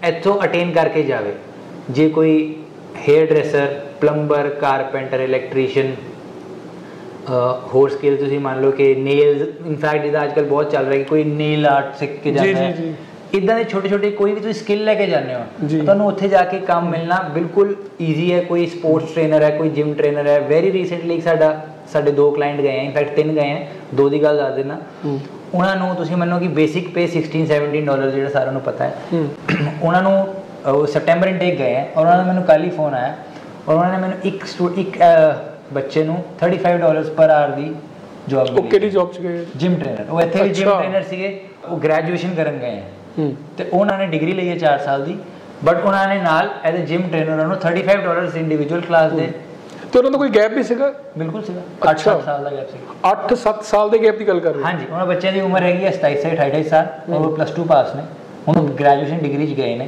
ਇੱਥੋਂ ਅਟੇਨ ਕਰਕੇ ਜਾਵੇ। ਜੇ ਕੋਈ hair dresser plumber carpenter electrician ਹੋਰ ਸਕਿੱਲ ਤੁਸੀਂ ਮੰਨ ਲਓ ਕਿ ਨੇਲਸ ਇਨਫੈਕਟ ਇਹਦਾ ਅੱਜਕੱਲ ਬਹੁਤ ਚੱਲ ਰਿਹਾ ਕਿ ਕੋਈ ਨੇਲ ਆਰਟ ਸਿੱਖ ਕੇ
ਜੀ,
ਜਾਂਦਾ
ਜੀ,
ਹੈ।
ਜੀ।
ਇਦਾਂ ਦੇ ਛੋਟੇ ਛੋਟੇ ਕੋਈ ਵੀ ਤੁਸੀਂ ਸਕਿੱਲ ਲੈ ਕੇ ਜਾਂਦੇ ਹੋ
ਜੀ।
ਤੁਹਾਨੂੰ ਉੱਥੇ ਜਾ ਕੇ ਕੰਮ ਮਿਲਣਾ ਬਿਲਕੁਲ ਈਜ਼ੀ ਹੈ। ਕੋਈ ਸਪੋਰਟਸ ਟ੍ਰੇਨਰ ਹੈ ਕੋਈ ਜਿਮ ਟ੍ਰੇਨਰ ਹੈ। ਵੈਰੀ ਰੀਸੈਂਟਲੀ ਸਾਡਾ ਸਾਡੇ ਦੋ ਕਲਾਇੰਟ ਗਏ ਹੈ ਇਨਫੈਕਟ ਤਿੰਨ ਗਏ ਹੈ ਦੋ ਦੀ ਗੱਲ ਦੱਸ ਦੇਣਾ ਉਹਨਾਂ ਨੂੰ ਤੁਸੀਂ ਮੰਨੋ ਕਿ ਬੇਸਿਕ ਪੇ 16 17 ਡਾਲਰ ਜਿਹੜਾ ਸਾਰਿਆਂ ਨੂੰ ਪਤਾ ਹੈ। ਉਹਨਾਂ ਨੂੰ ਉਹ ਸੈਪਟੈਂਬਰ ਇਨਟੇਕ ਗਏ ਹੈ ਔਰ ਉਹਨਾਂ ਦਾ ਮੈਨੂੰ ਕੱਲ ਹੀ ਫੋਨ ਆਇਆ ਔਰ ਉਹਨਾਂ ਨੇ ਮੈਨੂੰ ਇੱਕ ਇੱਕ ਬੱਚੇ ਨੂੰ 35 ਡਾਲਰਸ ਪਰ ਆਰ ਦੀ ਜੌਬ
ਉਹ ਕਿਹੜੀ ਜੌਬ 'ਚ ਗਏ?
ਜਿਮ ਟ੍ਰੇਨਰ ਉਹ ਇੱਥੇ ਵੀ ਜਿਮ। ਟ੍ਰੇਨਰ ਸੀਗੇ ਉਹ ਗ੍ਰੈਜੂਏਸ਼ਨ ਕਰਨ ਗਏ ਹੂੰ। ਤੇ ਉਹਨਾਂ ਨੇ ਡਿਗਰੀ ਲਈ ਹੈ 4 ਸਾਲ ਦੀ ਬਟ ਉਹਨਾਂ ਨੇ ਨਾਲ ਐਜ਼ ਅ ਜਿਮ ਟ੍ਰੇਨਰ ਉਹਨੂੰ 35 ਡਾਲਰਸ ਇੰਡੀਵਿਜੂਅਲ ਕਲਾਸ ਦੇ
ਤੇ ਉਹਨਾਂ ਦਾ ਕੋਈ ਗੈਪ ਵੀ ਸੀਗਾ?
ਬਿਲਕੁਲ ਸੀਗਾ।
ਅੱਛਾ।
8 ਸਾਲ ਦਾ ਗੈਪ ਸੀਗਾ।
8-7 ਸਾਲ ਦੇ ਗੈਪ ਦੀ ਗੱਲ ਕਰ ਰਹੇ
ਹਾਂਜੀ ਉਹਨਾਂ ਬੱਚਿਆਂ ਦੀ ਉਮਰ ਹੈਗੀ ਹੈ 27 ਸੇ 28 ਸਾਲ। ਉਹ ਪਲੱਸ 2 ਪਾਸ ਨੇ। ਹੁਣ ਗ੍ਰੈਜੂਏਸ਼ਨ ਡਿਗਰੀ 'ਚ ਗਏ ਨੇ।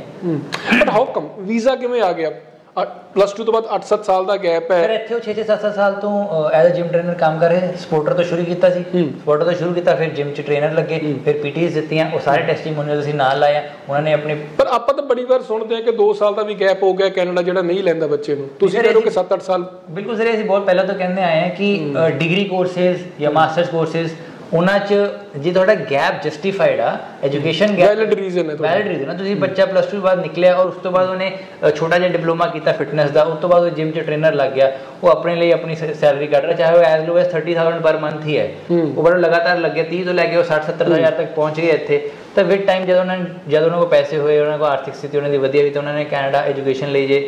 ਬਟ ਹਾਊ ਕਮ ਵੀਜ਼ਾ ਕਿਵੇਂ ਆ ਗਿਆ? ਪਲੱਸ 2 ਤੋਂ ਬਾਅਦ 8-7 ਸਾਲ ਦਾ ਗੈਪ
ਫਿਰ
ਹੈ
ਇੱਥੇ ਉਹ 6-6 7 ਸਾਲ ਤੋਂ ਐਜ਼ ਅ ਜਿਮ ਟ੍ਰੇਨਰ ਕੰਮ ਕਰ ਰਹੇ ਸਪੋਰਟਰ ਤੋਂ ਸ਼ੁਰੂ ਕੀਤਾ ਸੀ। ਸਪੋਰਟਰ ਤੋਂ ਸ਼ੁਰੂ ਕੀਤਾ ਫਿਰ ਜਿਮ 'ਚ ਟ੍ਰੇਨਰ ਲੱਗੇ ਫਿਰ ਪੀਟੀਸ ਦਿੱਤੀਆਂ ਉਹ ਸਾਰੇ ਟੈਸਟੀਮੋਨੀਅਲ ਅਸੀਂ ਨਾਲ ਲਾਇਆ ਉਹਨਾਂ ਨੇ ਆਪਣੇ
ਪਰ ਆਪਾਂ ਤਾਂ ਬੜੀ ਵਾਰ ਸੁਣਦੇ ਹਾਂ ਕਿ 2 ਸਾਲ ਦਾ ਵੀ ਗੈਪ ਹੋ ਗਿਆ ਕੈਨੇਡਾ ਜਿਹੜਾ ਨਹੀਂ ਲੈਂਦਾ ਬੱਚੇ ਨੂੰ। ਤੁਸੀਂ
ਸਰ,
ਕਹਿ ਰਹੇ ਹੋ ਕਿ
ਅਸੀਂ-
7-8 ਸਾਲ
ਬਿਲਕੁਲ ਸਰ ਅਸੀਂ ਬਹੁਤ ਪਹਿਲਾਂ ਤੋਂ ਕਹਿੰਦੇ ਆਏ ਹਾਂ। ਕਿ ਡਿਗਰੀ ਕੋਰਸਸ ਜਾਂ ਮਾਸਟਰਸ ਕੋਰਸਸ ਉਹਨਾਂ 'ਚ ਜੇ ਤੁਹਾਡਾ ਗੈਪ ਜਸਟੀਫਾਈਡ ਆ ਐਜੂਕੇਸ਼ਨ ਗੈਪ
ਵੈਲਿਡ ਰੀਜ਼ਨ ਹੈ
ਵੈਲਿਡ ਰੀਜ਼ਨ ਆ। ਤੁਸੀਂ ਬੱਚਾ ਪਲੱਸ 2 ਬਾਅਦ ਨਿਕਲਿਆ ਔਰ ਉਸ ਤੋਂ ਬਾਅਦ ਉਹਨੇ ਛੋਟਾ ਜਿਹਾ ਡਿਪਲੋਮਾ ਕੀਤਾ ਫਿਟਨੈਸ ਦਾ ਉਸ ਤੋਂ ਬਾਅਦ ਉਹ ਜਿਮ 'ਚ ਟ੍ਰੇਨਰ ਲੱਗ ਗਿਆ। ਉਹ ਆਪਣੇ ਲਈ ਆਪਣੀ ਸੈਲਰੀ ਕੱਢ ਰਿਹਾ ਚਾਹੇ ਉਹ ਐਜ਼ ਲੋ ਐਜ਼ 30000 ਪਰ ਮੰਥ ਹੀ ਹੈ। ਉਹ ਬੜਾ ਲਗਾਤਾਰ ਲੱਗਿਆ 30 ਤੋਂ ਲੈ ਕੇ ਉਹ 60 70000 ਤੱਕ ਪਹੁੰਚ ਗਏ ਇੱਥੇ। ਤਾਂ ਵਿਦ ਟਾਈਮ ਜਦੋਂ ਉਹਨਾਂ ਜਦੋਂ ਉਹਨਾਂ ਕੋਲ ਪੈਸੇ ਹੋਏ ਉਹਨਾਂ ਕੋਲ ਆਰਥਿਕ ਸਥਿਤੀ ਉਹਨਾਂ ਦੀ ਵਧੀਆ ਵੀ ਤਾਂ ਉਹਨਾਂ ਨੇ ਕੈਨੇਡਾ ਐਜੂਕੇਸ਼ਨ ਲਈ ਜੇ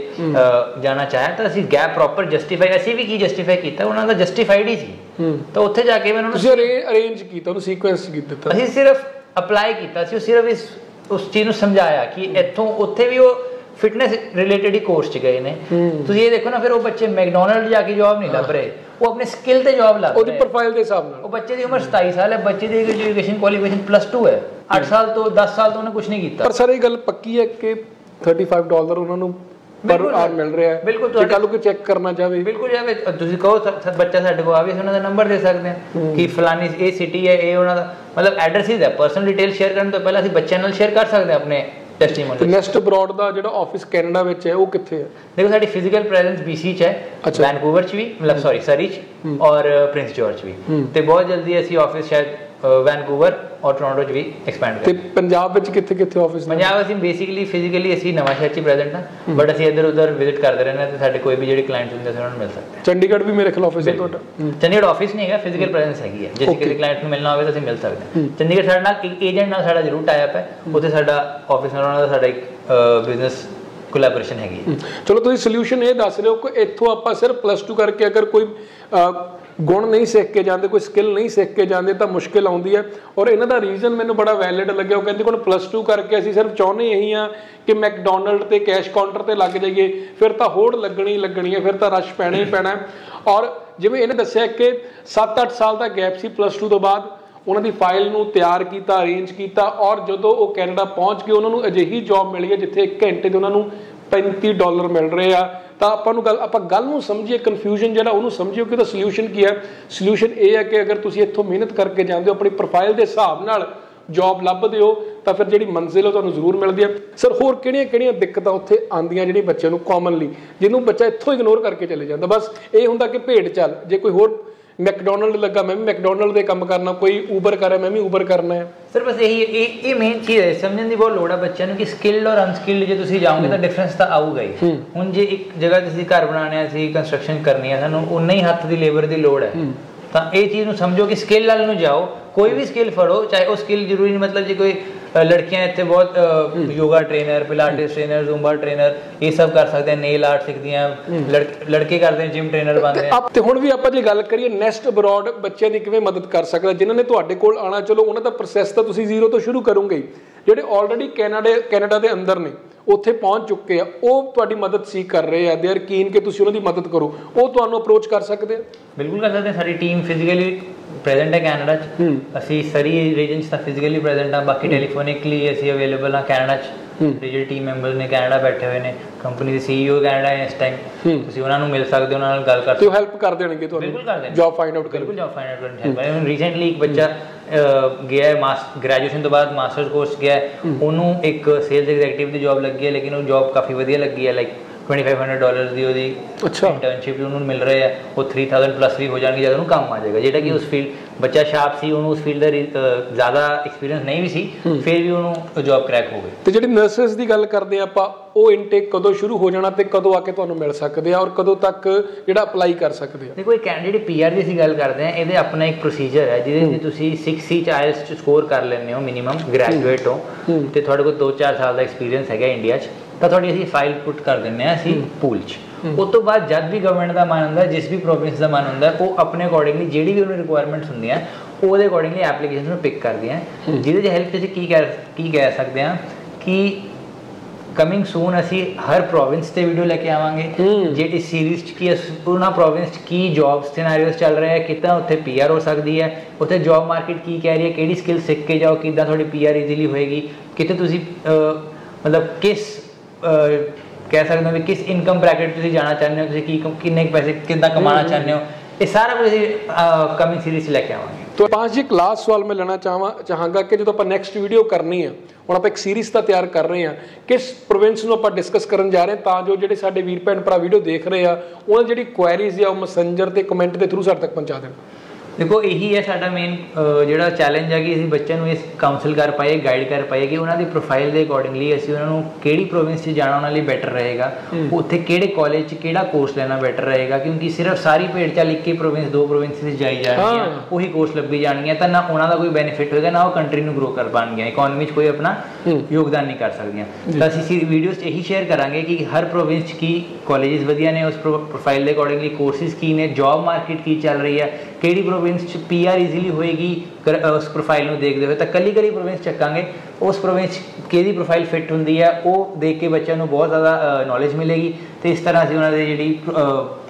ਜਾਣਾ ਚਾਹਿਆ ਤਾਂ ਅਸੀਂ ਗੈਪ ਪ੍ਰੋਪਰ ਜਸਟੀਫਾਈ ਅਸੀਂ ਵੀ ਕੀ ਜਸਟੀਫਾਈ ਕੀਤਾ? ਉਹਨਾਂ ਦਾ ਜਸਟੀਫਾਈਡ ਹੀ ਸੀ। ਤਾਂ ਉੱਥੇ ਜਾ ਕੇ ਮੈਂ ਉਹਨਾਂ ਨੂੰ
ਤੁਸੀਂ ਅਰੇਂਜ ਕੀਤਾ ਉਹਨੂੰ ਸੀਕੁਐਂਸ ਕੀ ਦਿੱਤਾ
ਅਸੀਂ ਸਿਰਫ ਅਪਲਾਈ ਕੀਤਾ ਸੀ ਉਹ ਸਿਰਫ ਇਸ ਉਸ ਚੀਜ਼ ਨੂੰ ਸਮਝਾਇਆ ਕਿ ਇੱਥੋਂ ਉੱਥੇ ਵੀ ਉਹ ਫਿਟਨੈਸ ਰਿਲੇਟਡ ਹੀ ਕੋਰਸ ਚ ਗਏ ਨੇ। ਤੁਸੀਂ ਇਹ ਦੇਖੋ ਨਾ ਫਿਰ ਉਹ ਬੱਚੇ ਮੈਕਡੋਨਲਡ ਜਾ ਕੇ ਜੌਬ ਨਹੀਂ ਲੱਭ ਰਹੇ। ਉਹ ਆਪਣੇ ਸਕਿੱਲ ਤੇ ਜੌਬ ਲੱਭ
ਉਹਦੀ
ਰਹੇ।
ਪ੍ਰੋਫਾਈਲ ਦੇ ਹਿਸਾਬ ਨਾਲ।
ਉਹ ਬੱਚੇ ਦੀ ਉਮਰ 27 ਸਾਲ ਹੈ ਬੱਚੇ ਦੀ ਐਜੂਕੇਸ਼ਨ ਕੁਆਲੀਫਿਕੇਸ਼ਨ ਪਲੱਸ 2 ਹੈ। 8 ਸਾਲ ਤੋਂ 10 ਸਾਲ ਤੋਂ ਉਹਨੇ ਕੁਝ ਨਹੀਂ ਕੀਤਾ।
ਪਰ ਸਰ ਇਹ ਗੱਲ ਪੱਕੀ ਹੈ ਕਿ 35 ਡਾਲਰ ਉਹਨਾਂ ਨੂੰ ਪਰ ਆਰ। ਮਿਲ ਰਿਹਾ ਹੈ।
ਬਿਲਕੁਲ ਤੁਹਾਡੇ-
ਕੱਲ ਨੂੰ ਚੈੱਕ ਕਰਨਾ ਚਾਹਵੇ।
ਬਿਲਕੁਲ ਜਾਵੇ ਤੁਸੀਂ ਕਹੋ ਬੱਚਾ ਸਾਡੇ ਕੋਲ ਆਵੇ ਉਹਨਾਂ ਦਾ ਨੰਬਰ ਦੇ ਸਕਦੇ ਹਾਂ। ਕਿ ਫਲਾਨੀ ਇਹ ਸਿਟੀ ਹੈ ਇਹ ਉਹਨਾਂ ਦਾ ਮਤਲਬ ਐਡਰੈਸ ਹੀ ਹੈ। ਪਰਸਨਲ ਡਿਟੇਲ ਸ਼ੇਅਰ ਕਰਨ ਤੋਂ ਪਹਿਲਾਂ ਅਸੀਂ ਬੱਚਿਆਂ ਨਾਲ ਸ਼ੇਅਰ ਕਰ ਸਕਦੇ ਹਾਂ ਆਪਣੇ ਟੈਸਟੀਮੋਨੀ
ਨੈਸਟ ਅਬਰੋਡ ਦਾ ਜਿਹੜਾ ਆਫਿਸ ਕੈਨੇਡਾ ਵਿੱਚ ਹੈ ਉਹ ਕਿੱਥੇ ਹੈ?
ਦੇਖੋ ਸਾਡੀ ਫਿਜ਼ੀਕਲ ਪ੍ਰੈਜ਼ੈਂਸ BC ਚ ਹੈ। ਵੈਨਕੂਵਰ ਚ ਵੀ ਮਤਲਬ ਸੌਰੀ ਸਰੀ ਚ ਔਰ ਪ੍ਰਿੰਸ ਜਾਰਜ ਵੀ। ਤੇ ਬਹੁਤ ਜਲਦੀ ਅਸੀਂ ਆਫਿਸ ਸ਼ਾਇਦ ਵੈਨਕੂਵਰ ਔਰ ਟੋਰਾਂਟੋ ਚ ਵੀ ਐਕਸਪੈਂਡ
ਤੇ
ਕਰਾਂਗੇ
ਪੰਜਾਬ ਵਿੱਚ ਕਿੱਥੇ ਕਿੱਥੇ ਆਫਿਸ ਨੇ?
ਪੰਜਾਬ ਅਸੀਂ ਬੇਸਿਕਲੀ ਫਿਜ਼ੀਕਲੀ ਅਸੀਂ ਨਵਾਂ ਸ਼ਹਿਰ ਚ ਪ੍ਰੈਜ਼ੈਂਟ ਹਾਂ ਬਟ ਅਸੀਂ ਇੱਧਰ ਉੱਧਰ ਵਿਜ਼ਿਟ ਕਰਦੇ ਰਹਿੰਦੇ ਤੇ ਸਾਡੇ ਕੋਈ ਵੀ ਜਿਹੜੇ ਕਲਾਇੰਟਸ ਹੁੰਦੇ ਉਹਨਾਂ ਨੂੰ ਮਿਲ ਸਕਦੇ
ਚੰਡੀਗੜ੍ਹ ਵੀ ਮੇਰੇ ਖਿਆਲ ਆਫਿਸ ਹੈ ਤੁਹਾਡਾ।
ਚੰਡੀਗੜ੍ਹ ਆਫਿਸ ਨਹੀਂ ਹੈਗਾ ਫਿਜ਼ੀਕਲ ਪ੍ਰੈਜ਼ੈਂਸ ਹੈਗੀ ਹੈ। ਜੇ ਕਿਸੇ ਕਲਾਇੰਟ ਨੂੰ ਮਿਲਣਾ ਹੋਵੇ ਤਾਂ ਅਸੀਂ ਮਿਲ ਸਕਦੇ ਹਾਂ। ਚੰਡੀਗੜ੍ਹ ਸਾਡੇ ਨਾਲ ਏਜੰਟ ਨਾਲ ਸਾਡਾ ਜ਼ਰੂਰ ਟਾਈ ਅਪ ਹੈ। ਉੱਥੇ ਸਾਡਾ ਆਫਿਸ ਨਾਲ ਉਹਨਾਂ ਦਾ ਸਾਡਾ ਇੱਕ ਬਿਜ਼ਨਸ ਕੋਲੈਬੋਰੇਸ਼ਨ ਹੈਗੀ ਹੈ।
ਚਲੋ ਤੁਸੀਂ ਸੋਲੂਸ਼ਨ ਇਹ ਦੱਸ ਰਹੇ ਹੋ ਕਿ ਇੱਥੋਂ ਆਪਾਂ ਸਿਰਫ ਪਲੱਸ 2 ਕਰਕੇ ਅਗਰ ਕੋਈ ਗੁਣ ਨਹੀਂ ਸਿੱਖ ਕੇ ਜਾਂਦੇ, ਕੋਈ ਸਕਿੱਲ ਨਹੀਂ ਸਿੱਖ ਕੇ ਜਾਂਦੇ ਤਾਂ ਮੁਸ਼ਕਿਲ ਆਉਂਦੀ ਹੈ। ਔਰ ਇਹਨਾਂ ਦਾ ਰੀਜ਼ਨ ਮੈਨੂੰ ਬੜਾ ਵੈਲਿਡ ਲੱਗਿਆ। ਉਹ ਕਹਿੰਦੇ ਕਿ ਹੁਣ ਪਲੱਸ 2 ਕਰਕੇ ਅਸੀਂ ਸਿਰਫ ਚਾਹੁੰਦੇ ਇਹੀ ਆ ਕਿ ਮੈਕਡੋਨਲਡ ਤੇ ਕੈਸ਼ ਕਾਊਂਟਰ ਤੇ ਲੱਗ ਜਾਈਏ। ਫਿਰ ਤਾਂ ਹੋੜ ਲੱਗਣੀ ਹੀ ਲੱਗਣੀ ਹੈ, ਫਿਰ ਤਾਂ ਰਸ਼ ਪੈਣਾ ਹੀ ਪੈਣਾ ਔਰ ਜਿਵੇਂ ਇਹਨੇ ਦੱਸਿਆ ਕਿ 7-8 ਸਾਲ ਦਾ ਗੈਪ ਸੀ ਪਲੱਸ 2 ਤੋਂ ਬਾਅਦ ਉਹਨਾਂ ਦੀ ਫਾਈਲ ਨੂੰ ਤਿਆਰ ਕੀਤਾ ਅਰੇਂਜ ਕੀਤਾ ਔਰ ਜਦੋਂ ਉਹ ਕੈਨੇਡਾ ਪਹੁੰਚ ਗਏ, ਉਹਨਾਂ ਨੂੰ ਅਜਿਹੀ ਜੌਬ ਮਿਲੀ ਹੈ ਜਿੱਥੇ 1 ਘੰਟੇ ਦੇ ਉਹਨਾਂ ਨੂੰ 35 ਡਾਲਰ ਮਿਲ ਰਹੇ ਆ। ਤਾਂ ਆਪਾਂ ਨੂੰ ਗੱਲ, ਆਪਾਂ ਗੱਲ ਨੂੰ ਸਮਝੀਏ ਕਨਫਿਊਜ਼ਨ ਜਿਹੜਾ ਉਹਨੂੰ ਸਮਝੀਏ ਕਿ ਉਹਦਾ ਸੋਲੂਸ਼ਨ ਕੀ ਹੈ? ਸੋਲੂਸ਼ਨ ਇਹ ਹੈ ਕਿ ਅਗਰ ਤੁਸੀਂ ਇੱਥੋਂ ਮਿਹਨਤ ਕਰਕੇ ਜਾਂਦੇ ਹੋ, ਆਪਣੀ ਪ੍ਰੋਫਾਈਲ ਦੇ ਹਿਸਾਬ ਨਾਲ ਜੌਬ ਲੱਭਦੇ ਹੋ, ਤਾਂ ਫਿਰ ਜਿਹੜੀ ਮੰਜ਼ਿਲ ਉਹ ਤੁਹਾਨੂੰ ਜ਼ਰੂਰ ਮਿਲਦੀ ਹੈ। ਸਰ ਹੋਰ ਕਿਹੜੀਆਂ ਕਿਹੜੀਆਂ ਦਿੱਕਤਾਂ ਉੱਥੇ ਆਉਂਦੀਆਂ ਜਿਹੜੀਆਂ ਬੱਚਿਆਂ ਨੂੰ ਕਾਮਨਲੀ ਜਿਹਨੂੰ ਬੱਚਾ ਇੱਥੋਂ ਇਗਨੋਰ ਕਰਕੇ ਚਲੇ ਜਾਂਦਾ? ਬਸ ਇਹ ਹੁੰਦਾ ਕਿ ਭੇਡ ਚੱਲ, ਜੇ ਕੋਈ ਹੋਰ ਮੈਕਡੋਨਲਡ ਲੱਗਾ ਮੈਂ ਵੀ ਮੈਕਡੋਨਲਡ ਦੇ ਕੰਮ ਕਰਨਾ ਕੋਈ ਊਬਰ ਕਰੇ ਮੈਂ ਵੀ ਊਬਰ ਕਰਨਾ ਹੈ।
ਸਰ ਬਸ ਇਹੀ ਇਹ ਇਹ ਮੇਨ ਚੀਜ਼ ਹੈ ਸਮਝਣ ਦੀ ਬਹੁਤ ਲੋੜ ਹੈ ਬੱਚਿਆਂ ਨੂੰ ਕਿ ਸਕਿਲਡ ਔਰ ਅਨਸਕਿਲਡ ਜੇ ਤੁਸੀਂ ਜਾਓਗੇ ਤਾਂ ਡਿਫਰੈਂਸ ਤਾਂ ਆਊਗਾ ਹੀ। ਹੁਣ ਜੇ ਇੱਕ ਜਗ੍ਹਾ ਤੁਸੀਂ ਘਰ ਬਣਾਉਣਾ ਅਸੀਂ ਕੰਸਟਰਕਸ਼ਨ ਕਰਨੀ ਹੈ ਸਾਨੂੰ ਉਨਾ ਹੀ ਹੱਥ ਦੀ ਲੇਬਰ ਦੀ ਲੋੜ ਹੈ। ਤਾਂ ਇਹ ਚੀਜ਼ ਨੂੰ ਸਮਝੋ ਕਿ ਸਕਿੱਲ ਵਾਲ ਨੂੰ ਜਾਓ ਕੋਈ ਵੀ ਸਕਿੱਲ ਫੜੋ ਚਾਹੇ ਉਹ ਸਕਿੱਲ ਜ਼ਰੂਰੀ ਨਹੀਂ ਮਤਲਬ ਜੇ ਕੋਈ ਲੜਕੀਆਂ ਇੱਥੇ ਬਹੁਤ yoga trainer pilates trainer Zumba trainer ਇਹ ਸਭ ਕਰ ਸਕਦੇ ਆ ਨੇਲ ਆਰਟ ਸਿੱਖਦੀਆਂ ਲੜਕ- ਕਰਦੇ ਨੇ ਜਿਮ ਟ੍ਰੇਨਰ ਬਣਦੇ
ਆਪ ਤੇ ਹੁਣ ਵੀ ਆਪਾਂ ਜੇ ਗੱਲ ਕਰੀਏ ਨੈਸਟ ਅਬਰੋਡ ਬੱਚਿਆਂ ਦੀ ਕਿਵੇਂ ਮਦਦ ਕਰ ਸਕਦਾ ਜਿਨ੍ਹਾਂ ਨੇ ਤੁਹਾਡੇ ਕੋਲ ਆਣਾ ਚਲੋ ਉਹਨਾਂ ਦਾ ਪ੍ਰੋਸੈਸ ਤਾਂ ਤੁਸੀਂ ਜ਼ੀਰੋ ਤੋਂ ਸ਼ੁਰੂ ਕਰੋਗੇ। ਜਿਹੜੇ ਆਲਰੇਡੀ ਕੈਨੇਡਾ ਕੈਨੇਡਾ ਦੇ ਅੰਦਰ ਨੇ ਉੱਥੇ ਪਹੁੰਚ ਚੁੱਕੇ ਆ ਉਹ ਤੁਹਾਡੀ ਮਦਦ ਸੀ ਕਰ ਰਹੇ ਆ ਦੇ ਆਰ ਕੀਨ ਕਿ ਤੁਸੀਂ ਉਹਨਾਂ ਦੀ ਮਦਦ ਕਰੋ। ਉਹ ਤੁਹਾਨੂੰ ਅਪਰੋਚ ਕਰ ਸਕਦੇ ਆ?
ਬਿਲਕੁਲ ਕਰ ਸਕਦੇ ਸਾਡੀ ਟੀਮ ਫਿਜ਼ੀਕਲੀ ਪ੍ਰੈਜ਼ੈਂਟ ਹੈ ਕੈਨੇਡਾ 'ਚ। ਅਸੀਂ ਸਰੀ ਰੀਜਨ 'ਚ ਤਾਂ ਫਿਜ਼ੀਕਲੀ ਪ੍ਰੈਜ਼ੈਂਟ ਹਾਂ ਬਾਕੀ ਟੈਲੀਫੋਨਿਕਲੀ ਅਸੀਂ ਅਵੇਲੇਬਲ ਹਾਂ ਕੈਨੇਡਾ 'ਚ। ਜਿਹੜੇ ਟੀਮ ਮੈਂਬਰਸ ਨੇ ਕੈਨੇਡਾ ਬੈਠੇ ਹੋਏ ਨੇ ਕੰਪਨੀ ਦੇ ਸੀਈਓ ਕੈਨੇਡਾ ਹੈ ਇਸ ਟਾਈਮ ਤੁਸੀਂ ਉਹਨਾਂ ਨੂੰ ਮਿਲ ਸਕਦੇ ਹੋ ਉਹਨਾਂ ਨਾਲ ਗੱਲ ਕਰ
ਤੇ ਉਹ ਹੈਲਪ ਕਰ ਦੇਣਗੇ
ਬਿਲਕੁਲ ਕਰ
ਤੁਹਾਨੂੰ
ਦੇਣਗੇ।
ਜੌਬ ਫਾਈਂਡ ਆਊਟ
ਬਿਲਕੁਲ ਜੌਬ ਫਾਈਂਡ ਆਊਟ ਕਰਨ ਹੈ। ਮੈਂ ਰੀਸੈਂਟਲੀ ਇੱਕ ਬੱਚਾ ਗਿਆ ਹੈ ਮਾਸ ਗ੍ਰੈਜੂਏਸ਼ਨ ਤੋਂ ਬਾਅਦ ਮਾਸਟਰਸ ਕੋਰਸ ਗਿਆ ਹੈ। ਉਹਨੂੰ ਇੱਕ ਸੇਲਸ ਐਗਜ਼ੀਕਟਿਵ ਦੀ ਜੌਬ ਲੱਗੀ ਹੈ ਲੇਕਿਨ ਉਹ ਜੌਬ ਕਾਫੀ ਵਧੀਆ ਲੱਗੀ ਹੈ ਲਾਈਕ 2500 ਡਾਲਰ ਦੀ ਉਹਦੀ। ਇੰਟਰਨਸ਼ਿਪ ਉਹਨੂੰ ਮਿਲ ਰਹੇ ਆ ਉਹ 3000 ਪਲੱਸ ਵੀ ਹੋ ਜਾਣਗੇ ਜਦ ਉਹਨੂੰ ਕੰਮ ਆ ਜਾਏਗਾ। ਜਿਹੜਾ ਕਿ ਉਸ ਫੀਲਡ ਬੱਚਾ ਸ਼ਾਰਪ ਸੀ ਉਹਨੂੰ ਉਸ ਫੀਲਡ ਦਾ ਜ਼ਿਆਦਾ ਐਕਸਪੀਰੀਅੰਸ ਨਹੀਂ ਵੀ ਸੀ ਫਿਰ ਵੀ ਉਹਨੂੰ ਜੌਬ ਕ੍ਰੈਕ ਹੋ ਗਈ।
ਤੇ ਜਿਹੜੀ ਨਰਸਸ ਦੀ ਗੱਲ ਕਰਦੇ ਆ ਆਪਾਂ ਉਹ ਇਨਟੇਕ ਕਦੋਂ ਸ਼ੁਰੂ ਹੋ ਜਾਣਾ ਤੇ ਕਦੋਂ ਆ ਕੇ ਤੁਹਾਨੂੰ ਮਿਲ ਸਕਦੇ ਆ ਔਰ ਕਦੋਂ ਤੱਕ ਜਿਹੜਾ ਅਪਲਾਈ ਕਰ ਸਕਦੇ ਆ?
ਦੇਖੋ ਇਹ ਕੈਂਡੀਡੇਟ ਪੀਆਰ ਦੀ ਅਸੀਂ ਗੱਲ ਕਰਦੇ ਹਾਂ ਇਹਦੇ ਆਪਣਾ ਇੱਕ ਪ੍ਰੋਸੀਜਰ ਹੈ ਜਿਹਦੇ ਵਿੱਚ ਤੁਸੀਂ 6C ਚ ਆਇਲਸ ਚ ਸਕੋਰ ਕਰ ਲੈਂਦੇ ਹੋ ਮਿਨੀਮਮ ਗ੍ਰੈਜੂਏਟ ਹੋ। ਤੇ ਤੁਹਾਡੇ ਕੋਲ 2-4 ਸਾਲ ਦਾ ਐਕਸਪੀਰੀਅੰਸ ਹੈਗਾ ਇੰਡੀਆ 'ਚ। ਤਾਂ ਤੁਹਾਡੀ ਅਸੀਂ ਫਾਈਲ ਪੁੱਟ ਕਰ ਦਿੰਦੇ ਹਾਂ ਅਸੀਂ ਪੂਲ 'ਚ। ਉਸ ਤੋਂ ਬਾਅਦ ਜਦ ਵੀ ਗਵਰਨਮੈਂਟ ਦਾ ਮਨ ਹੁੰਦਾ ਜਿਸ ਵੀ ਪ੍ਰੋਵਿੰਸ ਦਾ ਮਨ ਹੁੰਦਾ ਉਹ ਆਪਣੇ ਅਕੋਰਡਿੰਗਲੀ ਜਿਹੜੀ ਵੀ ਉਹਨਾਂ ਰਿਕੁਆਇਰਮੈਂਟਸ ਹੁੰਦੀਆਂ ਉਹਦੇ ਅਕੋਰਡਿੰਗਲੀ ਐਪਲੀਕੇਸ਼ਨ ਨੂੰ ਪਿਕ ਕਰਦੀਆਂ ਜਿਹਦੇ 'ਚ ਹੈਲਪ ਤੁਸੀਂ ਕੀ ਕਰ ਕੀ ਕਹਿ ਸਕਦੇ ਹਾਂ ਕਿ ਕਮਿੰਗ ਸੂਨ ਅਸੀਂ ਹਰ ਪ੍ਰੋਵਿੰਸ ਤੇ ਵੀਡੀਓ ਲੈ ਕੇ ਆਵਾਂਗੇ। ਜੇ ਇਸ ਸੀਰੀਜ਼ ਚ ਕੀ ਉਹਨਾਂ ਪ੍ਰੋਵਿੰਸ ਚ ਕੀ ਜੌਬ ਸਿਨੈਰੀਓਸ ਚੱਲ ਰਹੇ ਹੈ ਕਿੱਦਾਂ ਉੱਥੇ ਪੀਆਰ ਹੋ ਸਕਦੀ ਹੈ ਉੱਥੇ ਜੌਬ ਮਾਰਕੀਟ ਕੀ ਕਹਿ ਰਹੀ ਹੈ ਕਿਹੜੀ ਸਕਿੱਲ ਸਿੱਖ ਕੇ ਜਾਓ ਕਿੱਦਾਂ ਤੁਹਾਡੀ ਪੀਆਰ ਈਜ਼ੀਲੀ ਹੋਏਗੀ ਕਿਤੇ ਤੁਸੀਂ ਮਤਲਬ ਕਿਸ ਕਹਿ ਸਕਦੇ ਹੋ ਵੀ ਕਿਸ ਇਨਕਮ ਬ੍ਰੈਕਟ ਤੁਸੀਂ ਜਾਣਾ ਚਾਹੁੰਦੇ ਹੋ ਤੁਸੀਂ ਕੀ ਕਿੰਨੇ ਕੁ ਪੈਸੇ ਕਿੱਦਾਂ ਕਮਾਉਣਾ ਚਾਹੁੰਦੇ ਹੋ ਇਹ ਸਾਰਾ ਕੁਝ ਅਸੀਂ ਕਮਿੰਗ ਸੀਰੀਜ਼ ਲੈ ਕੇ ਆਵਾਂਗੇ।
ਤੋ ਪਾਂਚ ਜੀ ਇੱਕ ਲਾਸਟ ਸਵਾਲ ਮੈਂ ਲੈਣਾ ਚਾਹਾਂ ਚਾਹਾਂਗਾ ਕਿ ਜਦੋਂ ਆਪਾਂ ਨੈਕਸਟ ਵੀਡੀਓ ਕਰਨੀ ਆ ਹੁਣ ਆਪਾਂ ਇੱਕ ਸੀਰੀਜ਼ ਤਾਂ ਤਿਆਰ ਕਰ ਰਹੇ ਆ ਕਿਸ ਪ੍ਰੋਵਿੰਸ ਨੂੰ ਆਪਾਂ ਡਿਸਕਸ ਕਰਨ ਜਾ ਰਹੇ ਹਾਂ ਤਾਂ ਜੋ ਜਿਹੜੇ ਸਾਡੇ ਵੀਰ ਭੈਣ ਭਰਾ ਵੀਡੀਓ ਦੇਖ ਰਹੇ ਆ ਉਹਨਾਂ ਦੀ ਜਿਹੜੀ ਕੁਐਰੀਜ਼ ਆ ਉਹ ਮੈਸੇਂਜਰ ਤੇ ਕਮੈਂਟ ਦੇ ਥਰੂ ਸਾਡੇ ਤੱਕ ਪਹੁੰਚਾ ਦੇਣ।
ਦੇਖੋ ਇਹੀ ਹੈ ਸਾਡਾ ਮੇਨ ਜਿਹੜਾ ਚੈਲੰਜ ਹੈ ਕਿ ਅਸੀਂ ਬੱਚਿਆਂ ਨੂੰ ਇਸ ਕਾਉਂਸਲ ਕਰ ਪਾਈਏ ਗਾਈਡ ਕਰ ਪਾਈਏ ਕਿ ਉਹਨਾਂ ਦੀ ਪ੍ਰੋਫਾਈਲ ਦੇ ਅਕੋਰਡਿੰਗਲੀ ਅਸੀਂ ਉਹਨਾਂ ਨੂੰ ਕਿਹੜੀ ਪ੍ਰੋਵਿੰਸ 'ਚ ਜਾਣਾ ਉਹਨਾਂ ਲਈ ਬੈਟਰ ਰਹੇਗਾ ਉੱਥੇ ਕਿਹੜੇ ਕਾਲਜ 'ਚ ਕਿਹੜਾ ਕੋਰਸ ਲੈਣਾ ਬੈਟਰ ਰਹੇਗਾ ਕਿਉਂਕਿ ਸਿਰਫ ਸਾਰੀ ਭੇਡ ਚਾਲ ਇੱਕ ਪ੍ਰੋਵਿੰਸ ਦੋ ਪ੍ਰੋਵਿੰਸ 'ਚ ਜਾਈ ਜਾਣਗੀਆਂ
ਹਾਂ।
ਉਹੀ ਕੋਰਸ ਲੱਭੀ ਜਾਣਗੀਆਂ ਤਾਂ ਨਾ ਉਹਨਾਂ ਦਾ ਕੋਈ ਬੈਨੀਫਿਟ ਹੋਏਗਾ ਨਾ ਉਹ ਕੰਟਰੀ ਨੂੰ ਗਰੋ ਕਰ ਪਾਣਗੀਆਂ ਇਕਨੋਮੀ 'ਚ ਕੋਈ ਆਪਣਾ ਯੋਗਦਾਨ ਨਹੀਂ ਕਰ ਸਕਦੀਆਂ। ਤਾਂ ਅਸੀਂ ਵੀਡੀਓਜ਼ 'ਚ ਇਹੀ ਸ਼ੇਅਰ ਕਰਾਂਗੇ ਕਿ ਹਰ ਪ੍ਰੋਵਿੰਸ 'ਚ ਕੀ ਕਾਲਜਸ ਵਧੀਆ ਨੇ ਉਸ ਪ੍ਰੋਫਾਈਲ ਦੇ ਅਕੋਰਡਿੰਗਲੀ ਕੋਰਸਿਸ ਕੀ ਨੇ ਜੌਬ ਮਾਰਕੀਟ ਕੀ ਚੱਲ ਰਹੀ ਹੈ ਕਿਹੜੀ ਪ੍ਰੋਵਿੰਸ 'ਚ ਪੀਆਰ ਈਜ਼ੀਲੀ ਹੋਏਗੀ, ਕਰ- ਉਸ ਪ੍ਰੋਫਾਈਲ ਨੂੰ ਦੇਖਦੇ ਹੋਏ, ਤਾਂ ਕੱਲੀ ਕੱਲੀ ਪ੍ਰੋਵਿੰਸ ਚੱਕਾਂਗੇ। ਉਸ ਪ੍ਰੋਵਿੰਸ 'ਚ ਕਿਹਦੀ ਪ੍ਰੋਫਾਈਲ ਫਿੱਟ ਹੁੰਦੀ ਹੈ, ਉਹ ਦੇਖ ਕੇ ਬੱਚਿਆਂ ਨੂੰ ਬਹੁਤ ਜ਼ਿਆਦਾ ਨੌਲੇਜ ਮਿਲੇਗੀ ਤੇ ਇਸ ਤਰ੍ਹਾਂ ਅਸੀਂ ਉਹਨਾਂ ਦੀ ਜਿਹੜੀ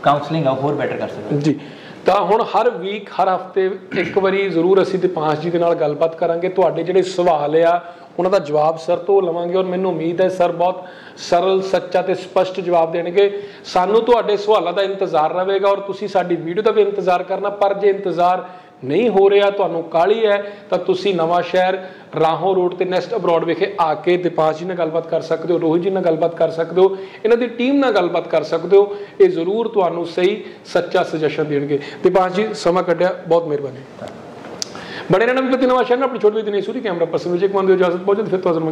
ਕਾਉਂਸਲਿੰਗ ਆ, ਉਹ ਹੋਰ ਬੈਟਰ ਕਰ ਸਕਦੇ
ਜੀ। ਤਾਂ ਹੁਣ ਹਰ ਵੀਕ ਹਰ ਹਫ਼ਤੇ ਇੱਕ ਵਾਰੀ ਜ਼ਰੂਰ ਅਸੀਂ ਤੇ ਪਾਂਚ ਜੀ ਦੇ ਨਾਲ ਗੱਲਬਾਤ ਕਰਾਂਗੇ। ਤੁਹਾਡੇ ਜਿਹੜੇ ਸਵਾਲ ਆ ਉਹਨਾਂ ਦਾ ਜਵਾਬ ਸਰ ਤੋਂ ਲਵਾਂਗੇ ਔਰ ਮੈਨੂੰ ਉਮੀਦ ਹੈ ਸਰ ਬਹੁਤ ਸਰਲ, ਸੱਚਾ ਤੇ ਸਪਸ਼ਟ ਜਵਾਬ ਦੇਣਗੇ। ਸਾਨੂੰ ਤੁਹਾਡੇ ਸਵਾਲਾਂ ਦਾ ਇੰਤਜ਼ਾਰ ਰਹੇਗਾ ਔਰ ਤੁਸੀਂ ਸਾਡੀ ਵੀਡੀਓ ਦਾ ਵੀ ਇੰਤਜ਼ਾਰ ਕਰਨਾ, ਪਰ ਜੇ ਇੰਤਜ਼ਾਰ ਨਹੀਂ ਹੋ ਰਿਹਾ, ਤੁਹਾਨੂੰ ਕਾਲੀ ਹੈ, ਤਾਂ ਤੁਸੀਂ ਨਵਾਂ ਸ਼ਹਿਰ ਰਾਹੋਂ ਰੋਡ ਤੇ ਨੈਸਟ ਅਬਰੋਡ ਵਿਖੇ ਆ ਕੇ ਦੀਪਾਜ ਜੀ ਨਾਲ ਗੱਲਬਾਤ ਕਰ ਸਕਦੇ ਹੋ, ਰੋਹਿਤ ਜੀ ਨਾਲ ਗੱਲਬਾਤ ਕਰ ਸਕਦੇ ਹੋ, ਇਹਨਾਂ ਦੀ ਟੀਮ ਨਾਲ ਗੱਲਬਾਤ ਕਰ ਸਕਦੇ ਹੋ। ਇਹ ਜ਼ਰੂਰ ਤੁਹਾਨੂੰ ਸਹੀ, ਸੱਚਾ ਸੁਜੈਸ਼ਨ ਦੇਣਗੇ। ਦੀਪਾਜ ਜੀ, ਸਮਾਂ ਕੱਢਿਆ, ਬਹੁਤ ਮਿਹਰਬਾਨੀ। ਬੜੇ ਰਹਿਣਾ ਵੀ ਪਤੀ ਨਵਾਂ ਸ਼ਹਿਰ ਨਾਲ ਆਪਣੀ ਛੋਟੀ ਜਿਹੀ ਦਿਨੇ ਸੂਰੀ ਕੈਮਰਾ ਪਰਸਨ ਵਿਜੇ ਕੁਮਾਰ ਦੀ ਇਜਾਜ਼ਤ ਬਹੁਤ ਜਲਦ ਫਿਰ ਤੋਂ ਹਾਜ਼ਰ